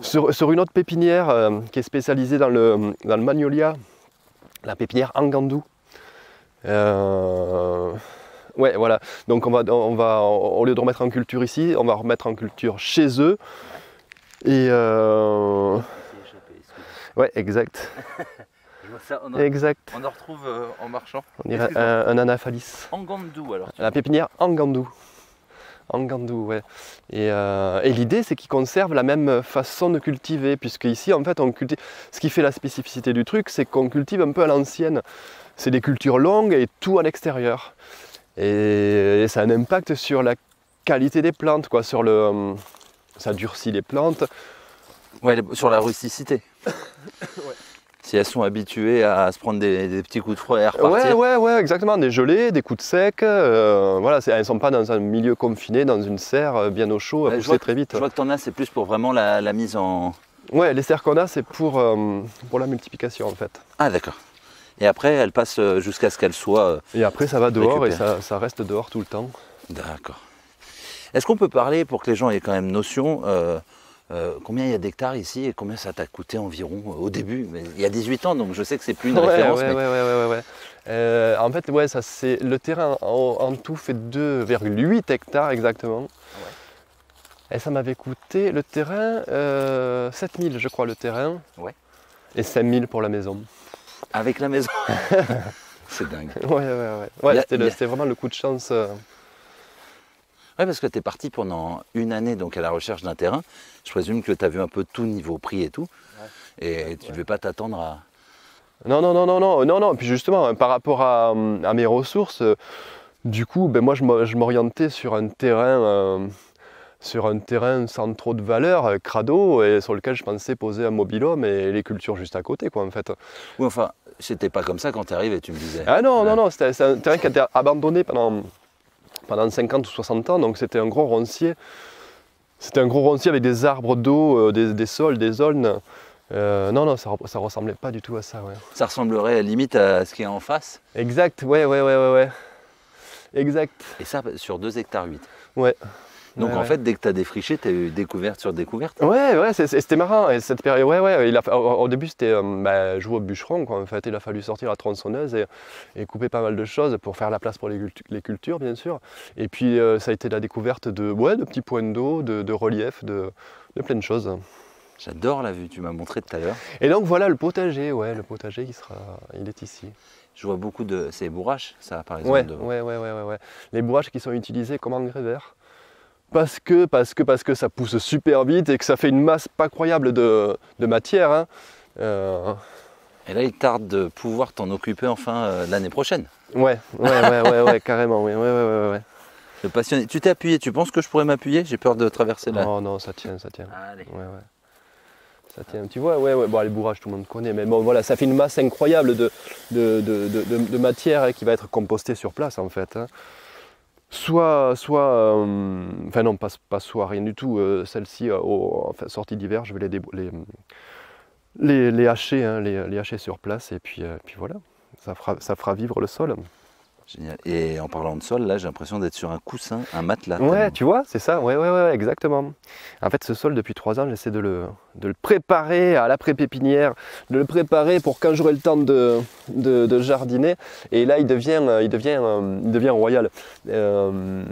Sur, sur une autre pépinière euh, qui est spécialisée dans le, dans le magnolia, la pépinière Angandou. Euh, ouais, voilà. Donc on va, on va, au lieu de remettre en culture ici, on va remettre en culture chez eux. Et euh, ouais, exact, on, exact. en retrouve en marchant. On dirait un, un anaphalis. Angandou alors. La pépinière Angandou. Angandou, ouais. Et, euh, et l'idée, c'est qu'ils conservent la même façon de cultiver, puisque ici, en fait, on cultive. Ce qui fait la spécificité du truc, c'est qu'on cultive un peu à l'ancienne. C'est des cultures longues et tout à l'extérieur. Et, et ça a un impact sur la qualité des plantes, quoi. Sur le, euh, ça durcit les plantes. Ouais, sur la rusticité. Si elles sont habituées à se prendre des, des petits coups de froid et à repartir. Ouais, ouais, ouais, exactement. Des gelées, des coups de sec. euh, voilà, elles ne sont pas dans un milieu confiné, dans une serre euh, bien au chaud, à pousser très vite. Je vois que t'en as, c'est plus pour vraiment la, la mise en. Ouais, les serres qu'on a, c'est pour, euh, pour la multiplication en fait. Ah d'accord. Et après, elle passe euh, jusqu'à ce qu'elle soit. euh, Et après, ça va dehors et ça, ça reste dehors tout le temps. D'accord. Est-ce qu'on peut parler pour que les gens aient quand même notion euh, euh, combien il y a d'hectares ici et combien ça t'a coûté environ euh, au début Mais Il y a 18 ans, donc je sais que c'est plus une ouais, référence. ouais, mais- ouais, ouais, ouais, ouais. Euh, en fait, ouais, ça c'est le terrain en, en tout fait 2,8 hectares exactement. Et ça m'avait coûté le terrain euh, 7000 je crois le terrain. Ouais. Et 5000 pour la maison. Avec la maison. c'est dingue. Ouais, ouais, ouais. A- c'était vraiment le coup de chance. Ouais, parce que tu es parti pendant une année donc à la recherche d'un terrain. Je présume que tu as vu un peu tout niveau prix et tout. Et tu ne devais pas t'attendre à. Non, non, non, non, non, non, non. Puis justement, hein, par rapport à, à mes ressources, euh, du coup, ben moi, je m'o- je m'orientais sur un terrain, euh, sur un terrain sans trop de valeur, euh, crado, et sur lequel je pensais poser un mobilhome et les cultures juste à côté, quoi, en fait. Oui, enfin, c'était pas comme ça quand tu arrives et tu me disais. Ah non, Ouais. non, non, c'était un terrain qui a été abandonné pendant, pendant 50 ou 60 ans, donc c'était un gros roncier. C'était un gros roncier avec des arbres d'eau, euh, des, des sols, des aulnes. Euh, non, non, ça, ça ressemblait pas du tout à ça, ouais. Ça ressemblerait limite à ce qui est en face? Exact, ouais, ouais, ouais, ouais, ouais. Exact. Et ça sur 2 hectares 8. Ouais. Donc Ouais, en ouais. fait, dès que tu as défriché, tu as eu découverte sur découverte. Ouais, ouais, c'était marrant. Et cette période, ouais, ouais, il a, fa- au, au début, c'était euh, bah, jouer au bûcheron, quoi. En fait, il a fallu sortir la tronçonneuse et, et couper pas mal de choses pour faire la place pour les, cultu- les cultures, bien sûr. Et puis, euh, ça a été la découverte de, ouais, de petits points d'eau, de, de relief, de, de plein de choses. J'adore la vue, tu m'as montré tout à l'heure. Et donc, voilà le potager, ouais, le potager, il, sera, il est ici. Je vois beaucoup de. C'est bourrache, ça, par exemple. Ouais, de- ouais, ouais, ouais, ouais. Les bourrages qui sont utilisés comme engrais vert parce que, parce, que, parce que ça pousse super vite et que ça fait une masse pas croyable de, de matière. hein. Euh, Et là, il tarde de pouvoir t'en occuper enfin euh, l'année prochaine. ouais, ouais, ouais, ouais, ouais, carrément, oui, ouais, ouais, ouais, ouais. Le passionné. Tu t'es appuyé, tu penses que je pourrais m'appuyer? J'ai peur de traverser là. Non, non, ça tient, ça tient. Allez. Ouais, ouais. Ça tient. Tu vois, ouais, ouais. Bon, les bourrages, tout le monde connaît, mais bon, voilà, ça fait une masse incroyable de, de, de, de- de- de matière hein, qui va être compostée sur place, en fait. hein. Soit, soit, euh, enfin non, pas, soit, rien du tout. euh, Celle-ci, euh, enfin, sortie d'hiver, je vais les, les, les, les hacher, hein, les, les hacher sur place, et puis, euh, puis voilà, ça fera, ça fera vivre le sol. Génial. Et en parlant de sol, là, j'ai l'impression d'être sur un coussin, un matelas. Ouais, tellement. tu vois, c'est ça, ouais, ouais, ouais, exactement. En fait, ce sol, depuis trois ans, j'essaie de le, de le préparer à l'après-pépinière, de le préparer pour quand j'aurai le temps de, de, de jardiner. Et là, il devient, euh, il devient, euh, il devient royal. Euh,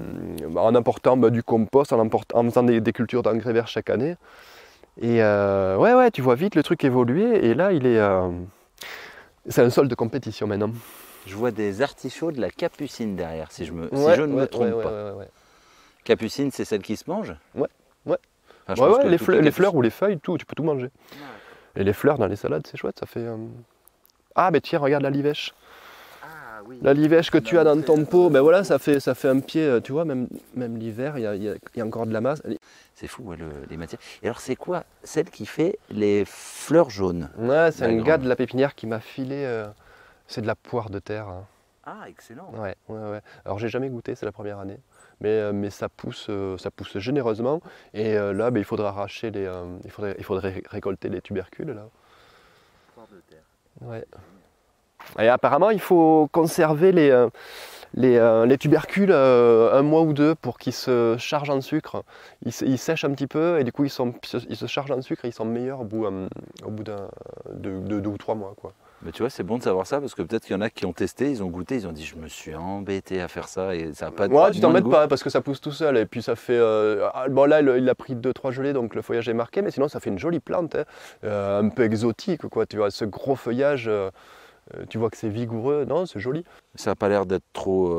en apportant bah, du compost, en, en faisant des, des cultures d'engrais verts chaque année. Et euh, ouais, ouais, tu vois vite le truc évoluer. Et là, il est. euh, c'est un sol de compétition maintenant. Je vois des artichauts de la capucine derrière, si je, me, si je ne me trompe ouais, pas. Capucine, c'est celle qui se mange? Ouais, ouais. Enfin, les, fleurs, les capucines- fleurs ou les feuilles, tout, tu peux tout manger. Et les fleurs dans les salades, c'est chouette, ça fait. euh, Ah, mais tiens, regarde la livèche. Ah oui. La livèche que Tu tu as dans ton pot, ben voilà, ça fait, ça fait un pied, euh, tu vois, même, même l'hiver, il y a, il y a- il y a encore de la masse. C'est fou, ouais, le- les matières. Et alors, c'est quoi celle qui fait les fleurs jaunes? Ouais, c'est un grande. gars de la pépinière qui m'a filé. euh, C'est de la poire de terre. hein. Ah, excellent. Ouais, ouais, ouais. Alors j'ai jamais goûté, c'est la première année. Mais, euh, mais ça, pousse, euh, ça pousse généreusement. Et euh, là, ben, il faudra arracher les. euh, il, faudrait, il faudrait ré- récolter les tubercules là. Ouais. Et apparemment, il faut conserver les, euh, les, euh, les tubercules euh, un mois ou deux pour qu'ils se chargent en sucre. Ils, se- ils sèchent un petit peu et du coup, ils, sont, ils se- ils se chargent en sucre et ils sont meilleurs au bout, euh, au bout d'un, de, de deux ou trois mois. Quoi. Mais tu vois, c'est bon de savoir ça parce que peut-être qu'il y en a qui ont testé, ils ont goûté, ils ont dit Je me suis embêté à faire ça et ça n'a pas de Ouais, tu t'embêtes pas parce que ça pousse tout seul et puis ça fait. euh, ah, bon, là, il a pris 2-3 gelées donc le feuillage est marqué, mais sinon, ça fait une jolie plante, hein. Euh, un peu exotique, quoi. Tu vois, ce gros feuillage, euh, tu vois que c'est vigoureux. Non, c'est joli. Ça n'a pas l'air d'être trop,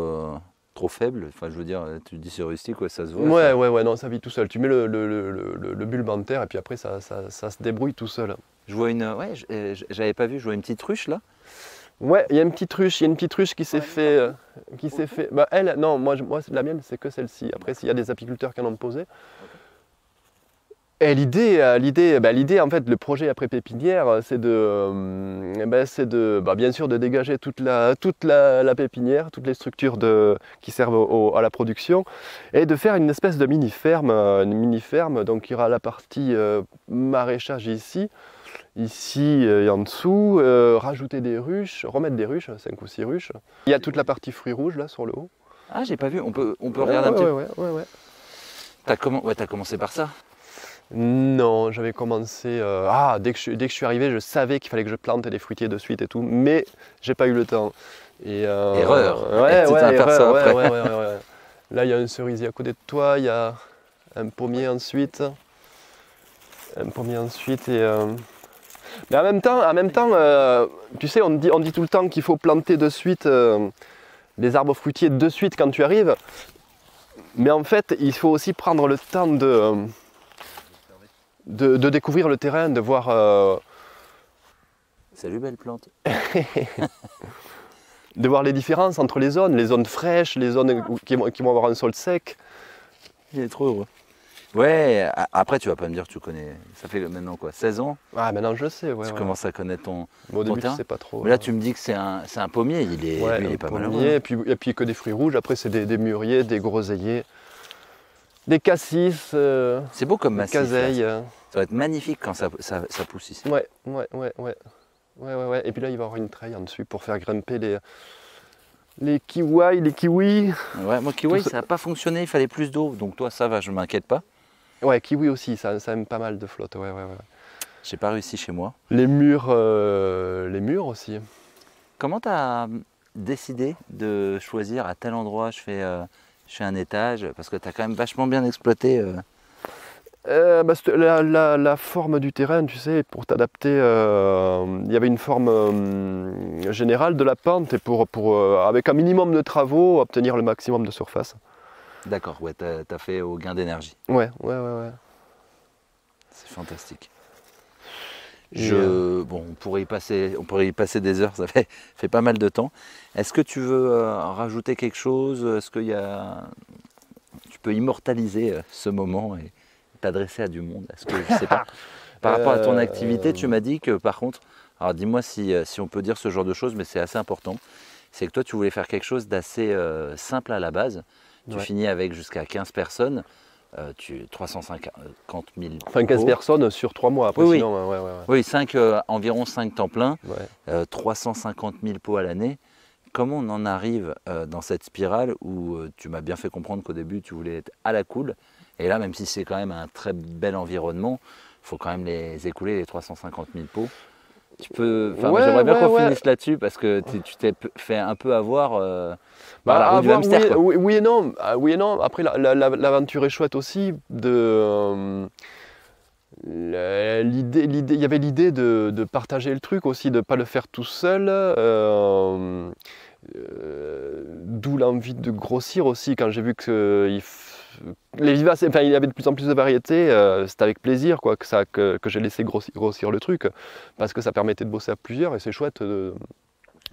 trop faible. Enfin, je veux dire, tu dis c'est rustique, ouais, ça se voit. Ouais, ça. ouais, ouais, non, ça vit tout seul. Tu mets le, le, le, le- le bulbe en terre et puis après, ça, ça, ça se débrouille tout seul. Je vois une. Ouais, euh, j'avais pas vu, je vois une petite ruche là. Ouais, il y a une petite ruche, il y a une petite ruche qui s'est fait, euh, qui s'est fait. Bah elle, non, moi, moi, c'est- la mienne, c'est que celle-ci. Après, s'il y a des apiculteurs qui en ont posé. Et l'idée, euh, l'idée, bah, l'idée, en fait, le projet après pépinière, c'est de, euh, ben, c'est de, bah, bien sûr, de dégager toute la, toute la, la pépinière, toutes les structures de, qui servent au- au- à la production, et de faire une espèce de mini ferme, une mini ferme. Donc, il y aura la partie euh, maraîchage ici, ici euh, et en dessous, euh, rajouter des ruches, remettre des ruches, 5 ou 6 ruches. Il y a toute la partie fruits rouges là sur le haut. Ah, j'ai pas vu. On peut, on peut Ouais, regarder un ouais, petit peu. ouais, ouais, ouais. T'as commencé par ça? Non, j'avais commencé. euh, ah, dès que, je, dès que je suis arrivé, je savais qu'il fallait que je plante des fruitiers de suite et tout, mais j'ai pas eu le temps. Et, euh, Erreur. Ouais, ouais, erreur, ouais, après. ouais, ouais, ouais, ouais. Là, il y a un cerisier à côté de toi, il y a un pommier ensuite. Un pommier ensuite et. euh, Mais en même temps, en même temps euh, tu sais, on dit, on dit tout le temps qu'il faut planter de suite euh, les arbres fruitiers de suite quand tu arrives. Mais en fait, il faut aussi prendre le temps de, de, de découvrir le terrain, de voir, euh, Salut, belle plante. de voir les différences entre les zones, les zones fraîches, les zones qui, vont- qui vont avoir un sol sec. Il est trop heureux. Ouais, après, tu vas pas me dire que tu connais. Ça fait maintenant quoi 16 ans Ah, maintenant je sais, ouais. Tu ouais. commences à connaître ton. Mais au début, terrain je sais pas trop. Mais là, tu me dis que c'est un, pommier. Il est, Ouais, lui, il est pas pommier, malheureux. Et puis, et puis que des fruits rouges. Après, c'est des, des mûriers, des groseilliers, des cassis, euh, C'est beau comme massif. caseilles. euh. Ça va être magnifique quand ça, ça, ça pousse ici. Ouais, ouais, ouais, ouais. Ouais, ouais, ouais. Et puis là, il va y avoir une treille en dessus pour faire grimper les, les kiwis, les kiwis. Ouais, moi, kiwi, ça n'a pas fonctionné. Il fallait plus d'eau. Donc, toi, ça va, je m'inquiète pas. Ouais, kiwi aussi, ça, ça aime pas mal de flotte. Ouais, ouais, ouais. J'ai pas réussi chez moi. Les murs, euh, les murs aussi. Comment tu as décidé de choisir à tel endroit je fais, euh, je fais un étage Parce que tu as quand même vachement bien exploité. euh. Bah, la, la- la forme du terrain, tu sais, pour t'adapter, il y avait une forme générale de la pente et pour, pour, avec un minimum de travaux, obtenir le maximum de surface. D'accord, ouais, tu as, fait au gain d'énergie. Ouais, ouais, ouais, ouais. C'est fantastique. Je, bon, on pourrait, y passer, on pourrait y passer des heures, ça fait, fait pas mal de temps. Est-ce que tu veux rajouter quelque chose? Est-ce qu'il y a... Tu peux immortaliser ce moment et t'adresser à du monde? Est-ce que je sais pas Par rapport à ton activité, tu m'as dit que par contre, alors dis-moi si, si, on peut dire ce genre de choses, mais c'est assez important. C'est que toi, tu voulais faire quelque chose d'assez simple à la base. Tu finis avec jusqu'à 15 personnes. Euh, tu, 350 000 Enfin 15 personnes sur 3 mois après oui, sinon, oui. oui 5, euh, environ 5 temps plein, 350 000 pots à l'année. Comment on en arrive euh, dans cette spirale où tu m'as bien fait comprendre qu'au début tu voulais être à la cool? Et là même si c'est quand même un très bel environnement, il faut quand même les écouler les 350 000 pots. Tu peux, j'aimerais bien qu'on finisse là-dessus parce que tu t'es fait un peu avoir euh, bah, la du hamster. Oui, oui, et non, ah, oui et non. Après, l'aventure est chouette aussi. De euh, l'idée, l'idée, il y avait l'idée de, de, partager le truc aussi, de ne pas le faire tout seul. Euh, d'où l'envie de grossir aussi quand j'ai vu que il les vivaces, enfin, il y avait de plus en plus de variétés, euh, c'était avec plaisir quoi, que, que, j'ai laissé grossir, le truc, parce que ça permettait de bosser à plusieurs et c'est chouette.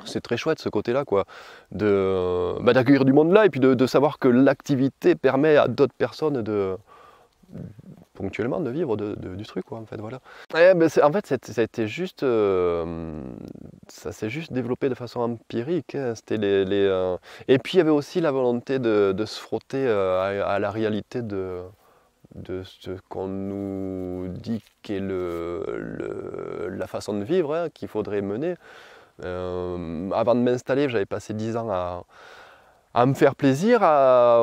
c'est très chouette ce côté-là, quoi, de, bah, d'accueillir du monde là et puis de, de savoir que l'activité permet à d'autres personnes de, ponctuellement de vivre du truc en fait voilà en fait ça a juste euh, ça s'est juste développé de façon empirique hein. c'était les, euh, et puis il y avait aussi la volonté de, se frotter euh, à, la réalité de ce qu'on nous dit qu'est le, la façon de vivre hein, qu'il faudrait mener avant de m'installer j'avais passé dix ans à à me faire plaisir, à,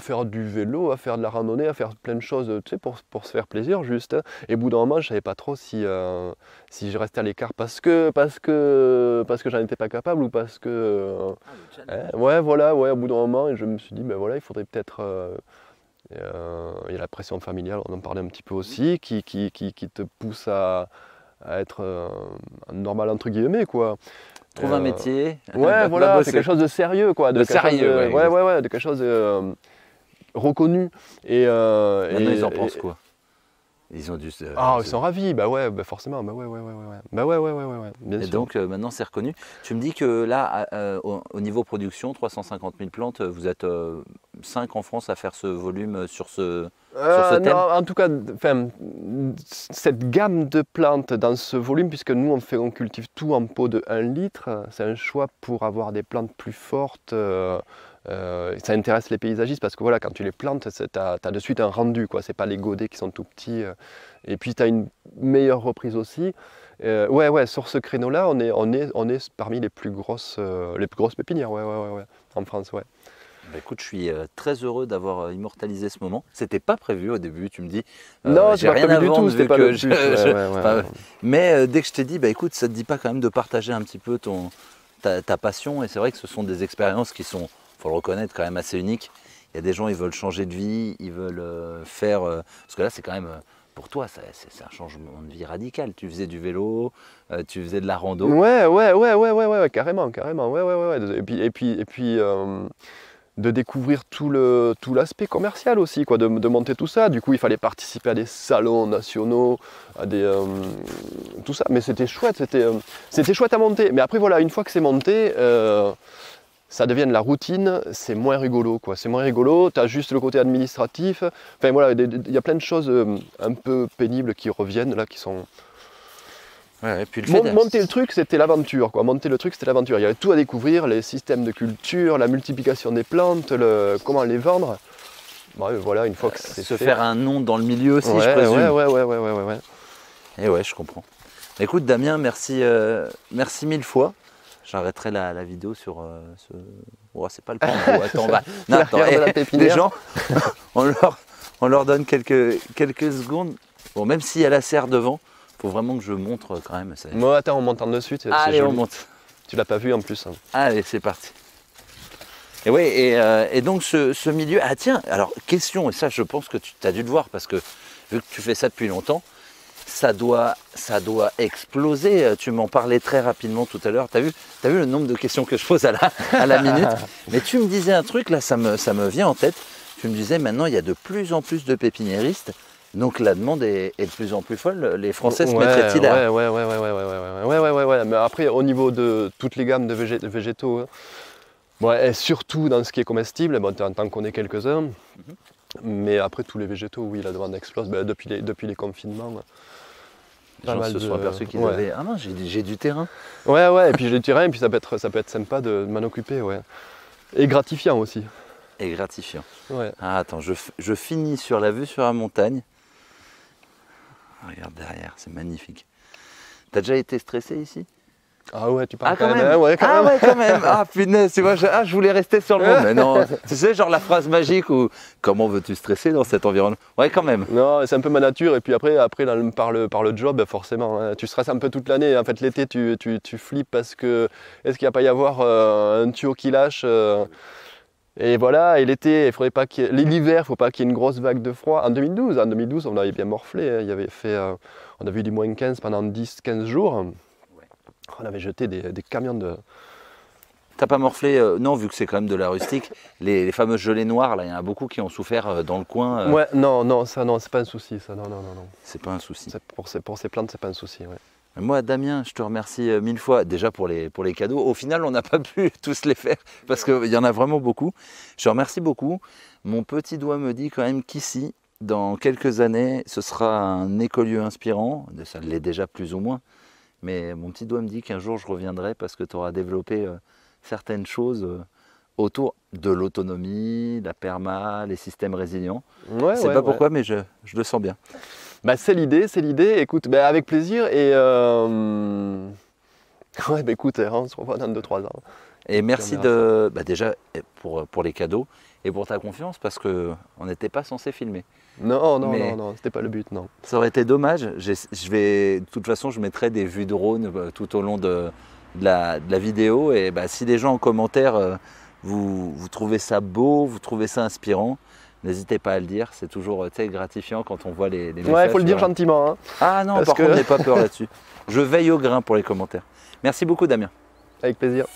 faire du vélo, à faire de la randonnée, à faire plein de choses tu sais, pour, pour se faire plaisir juste. Et au bout d'un moment, je ne savais pas trop si, euh, si je restais à l'écart parce que, parce que, parce que j'en étais pas capable ou parce que... Ah, hein, ouais, voilà, ouais, au bout d'un moment, je me suis dit, ben voilà, il faudrait peut-être... Euh, euh, il y a la pression familiale, on en parlait un petit peu aussi, qui, qui, qui, qui te pousse à, à être normal entre guillemets quoi. Trouve un euh, métier. Ouais, voilà, c'est quelque chose de sérieux, quoi. De, sérieux, ouais, ouais, ouais, ouais, de quelque chose de euh, reconnu. Et, euh, Maintenant, ils en pensent quoi ils ont dû. ah, ils sont ravis, bah ouais, bah forcément, bah ouais, ouais, ouais, ouais, bah ouais, ouais, ouais, ouais, bien Et donc maintenant c'est reconnu. Tu me dis que là, au, niveau production, 350 000 plantes, vous êtes 5 en France à faire ce volume sur ce, euh, non, en tout cas, cette gamme de plantes dans ce volume, puisque nous on, fait, on cultive tout en pot de 1 litre, c'est un choix pour avoir des plantes plus fortes. Euh, euh, ça intéresse les paysagistes parce que voilà, quand tu les plantes, tu as, de suite un rendu, quoi. c'est pas les godets qui sont tout petits. et puis tu as une meilleure reprise aussi. ouais, ouais, sur ce créneau-là, on est, on, est, on est parmi les plus grosses, les plus grosses pépinières ouais, ouais, ouais, en France. Ouais. Bah, écoute, je suis euh, très heureux d'avoir euh, immortalisé ce moment. C'était pas prévu au début, tu me dis. Euh, non, j'ai rien à du tout, c'était pas que je, Mais dès que je t'ai dit, bah écoute, ça te dit pas quand même de partager un petit peu ton, ta, passion. Et c'est vrai que ce sont des expériences qui sont, faut le reconnaître, quand même assez uniques. Il y a des gens, ils veulent changer de vie, ils veulent faire. parce que là, c'est quand même pour toi, c'est un changement de vie radical. Tu faisais du vélo, tu faisais de la rando. Ouais, ouais, ouais, ouais, ouais, ouais, carrément, carrément. Ouais, ouais, ouais. Et puis, et puis, et puis de découvrir tout tout l'aspect commercial aussi, quoi, de, monter tout ça. Du coup, il fallait participer à des salons nationaux, à des euh, tout ça. Mais c'était chouette, c'était euh, chouette à monter. Mais après voilà, une fois que c'est monté, euh, ça devient de la routine, c'est moins rigolo, quoi. C'est moins rigolo. tu as juste le côté administratif. Enfin voilà, il y a plein de choses un peu pénibles qui reviennent là, qui sont monter le truc, c'était l'aventure. Quoi. Monter le truc, c'était l'aventure. Il y avait tout à découvrir, les systèmes de culture, la multiplication des plantes, le... comment les vendre. voilà, une fois que c'est Se faire un nom dans le milieu aussi, je présume. Ouais, ouais, ouais, ouais, ouais, ouais. Et ouais, je comprends. Écoute, Damien, merci, euh, merci mille fois. J'arrêterai la, vidéo sur euh, ce. Oh, c'est pas le point. attends, va. Non, attends, les gens, on leur, on leur donne quelques, quelques secondes. Bon, même s'il y a la serre devant, faut vraiment que je montre quand même. Moi, attends, on monte en dessus. Allez, on monte. Tu l'as pas vu en plus. Hein. Allez, c'est parti. Et oui, euh, et, donc ce, milieu. Ah tiens, alors question, et ça je pense que tu as dû le voir parce que vu que tu fais ça depuis longtemps, ça doit, ça doit exploser. Tu m'en parlais très rapidement tout à l'heure. Tu as, vu, as vu le nombre de questions que je pose à la, à la minute Mais tu me disais un truc, là, ça me, ça me vient en tête. tu me disais maintenant il y a de plus en plus de pépiniéristes. Donc la demande est, est de plus en plus folle. Les Français se Ouais, mettraient-ils à. ouais, ouais, ouais, ouais, ouais, ouais, ouais, ouais, ouais, ouais, ouais. Mais après, au niveau de toutes les gammes de végé- de végétaux, hein, et surtout dans ce qui est comestible, bon, t'en t'en connais quelques-uns. Mhm. Mais après, tous les végétaux, oui, la demande explose Ben, depuis, les, depuis les confinements. ouais. Les gens se sont de- aperçus qu'ils ouais. avaient. Ah non, j'ai du terrain. Ouais, ouais, et puis j'ai du terrain, et puis ça peut être, ça peut être sympa de m'en occuper, ouais. Et gratifiant aussi. Et gratifiant. Ouais. Ah, attends, je, je finis sur la vue sur la montagne. Regarde derrière, c'est magnifique. T'as déjà été stressé ici? Ah ouais, tu parles Ah, quand, même, ouais, quand ah même. ouais, quand même. Ah punaise, tu vois, je, ah, je voulais rester sur le monde. Mais non, tu sais, genre la phrase magique où comment veux-tu stresser dans cet environnement? Ouais, quand même. Non, c'est un peu ma nature. Et puis après, après par, le, par le job, forcément, hein, tu stresses un peu toute l'année. En fait, l'été, tu, tu, tu flippes parce que est-ce qu'il va pas y avoir euh, un tuyau qui lâche euh, Et voilà, et l'été, il faudrait pas qu'il y ait- l'hiver, il faut pas qu'il y ait une grosse vague de froid. En 2012, en 2012, on avait bien morflé. hein. Il y avait fait, euh, on avait eu du moins 15 pendant 10-15 jours. On avait jeté des, des camions de. T'as pas morflé euh, Non, vu que c'est quand même de la rustique. Les, les fameuses gelées noires, là, il y en a beaucoup qui ont souffert euh, dans le coin. euh, Ouais, non, non, ça, non, c'est pas un souci, ça, non, non, non, non. C'est pas un souci. Pour ces, pour ces plantes, c'est pas un souci, ouais. Moi, Damien, je te remercie mille fois déjà pour les, pour les cadeaux. Au final, on n'a pas pu tous les faire parce qu'il y en a vraiment beaucoup. Je te remercie beaucoup. Mon petit doigt me dit quand même qu'ici, dans quelques années, ce sera un écolieu inspirant. Ça l'est déjà plus ou moins. Mais mon petit doigt me dit qu'un jour, je reviendrai parce que tu auras développé euh, certaines choses euh, autour de l'autonomie, la perma, les systèmes résilients. Ouais, je sais ouais, pas ouais. pourquoi, mais je, je le sens bien. Bah, c'est l'idée, c'est l'idée. Écoute, bah, avec plaisir. Et euh... ouais, bah, écoute, on se revoit dans 2-3 ans. Et merci de, bah déjà pour, pour les cadeaux et pour ta confiance parce que on n'était pas censé filmer. Non, non, Mais- non, non, c'était pas le but, non. Ça aurait été dommage. Je vais, de toute façon, je mettrai des vues drone euh, tout au long de, de la, de la vidéo. Et bah, si les gens en commentaire, euh, vous, vous trouvez ça beau, vous trouvez ça inspirant, n'hésitez pas à le dire. C'est toujours euh, gratifiant quand on voit les, les Ouais, il faut le dire gentiment. Hein. Ah non, parce par que- contre, n'aie pas peur là-dessus. Je veille au grain pour les commentaires. Merci beaucoup, Damien. Avec plaisir.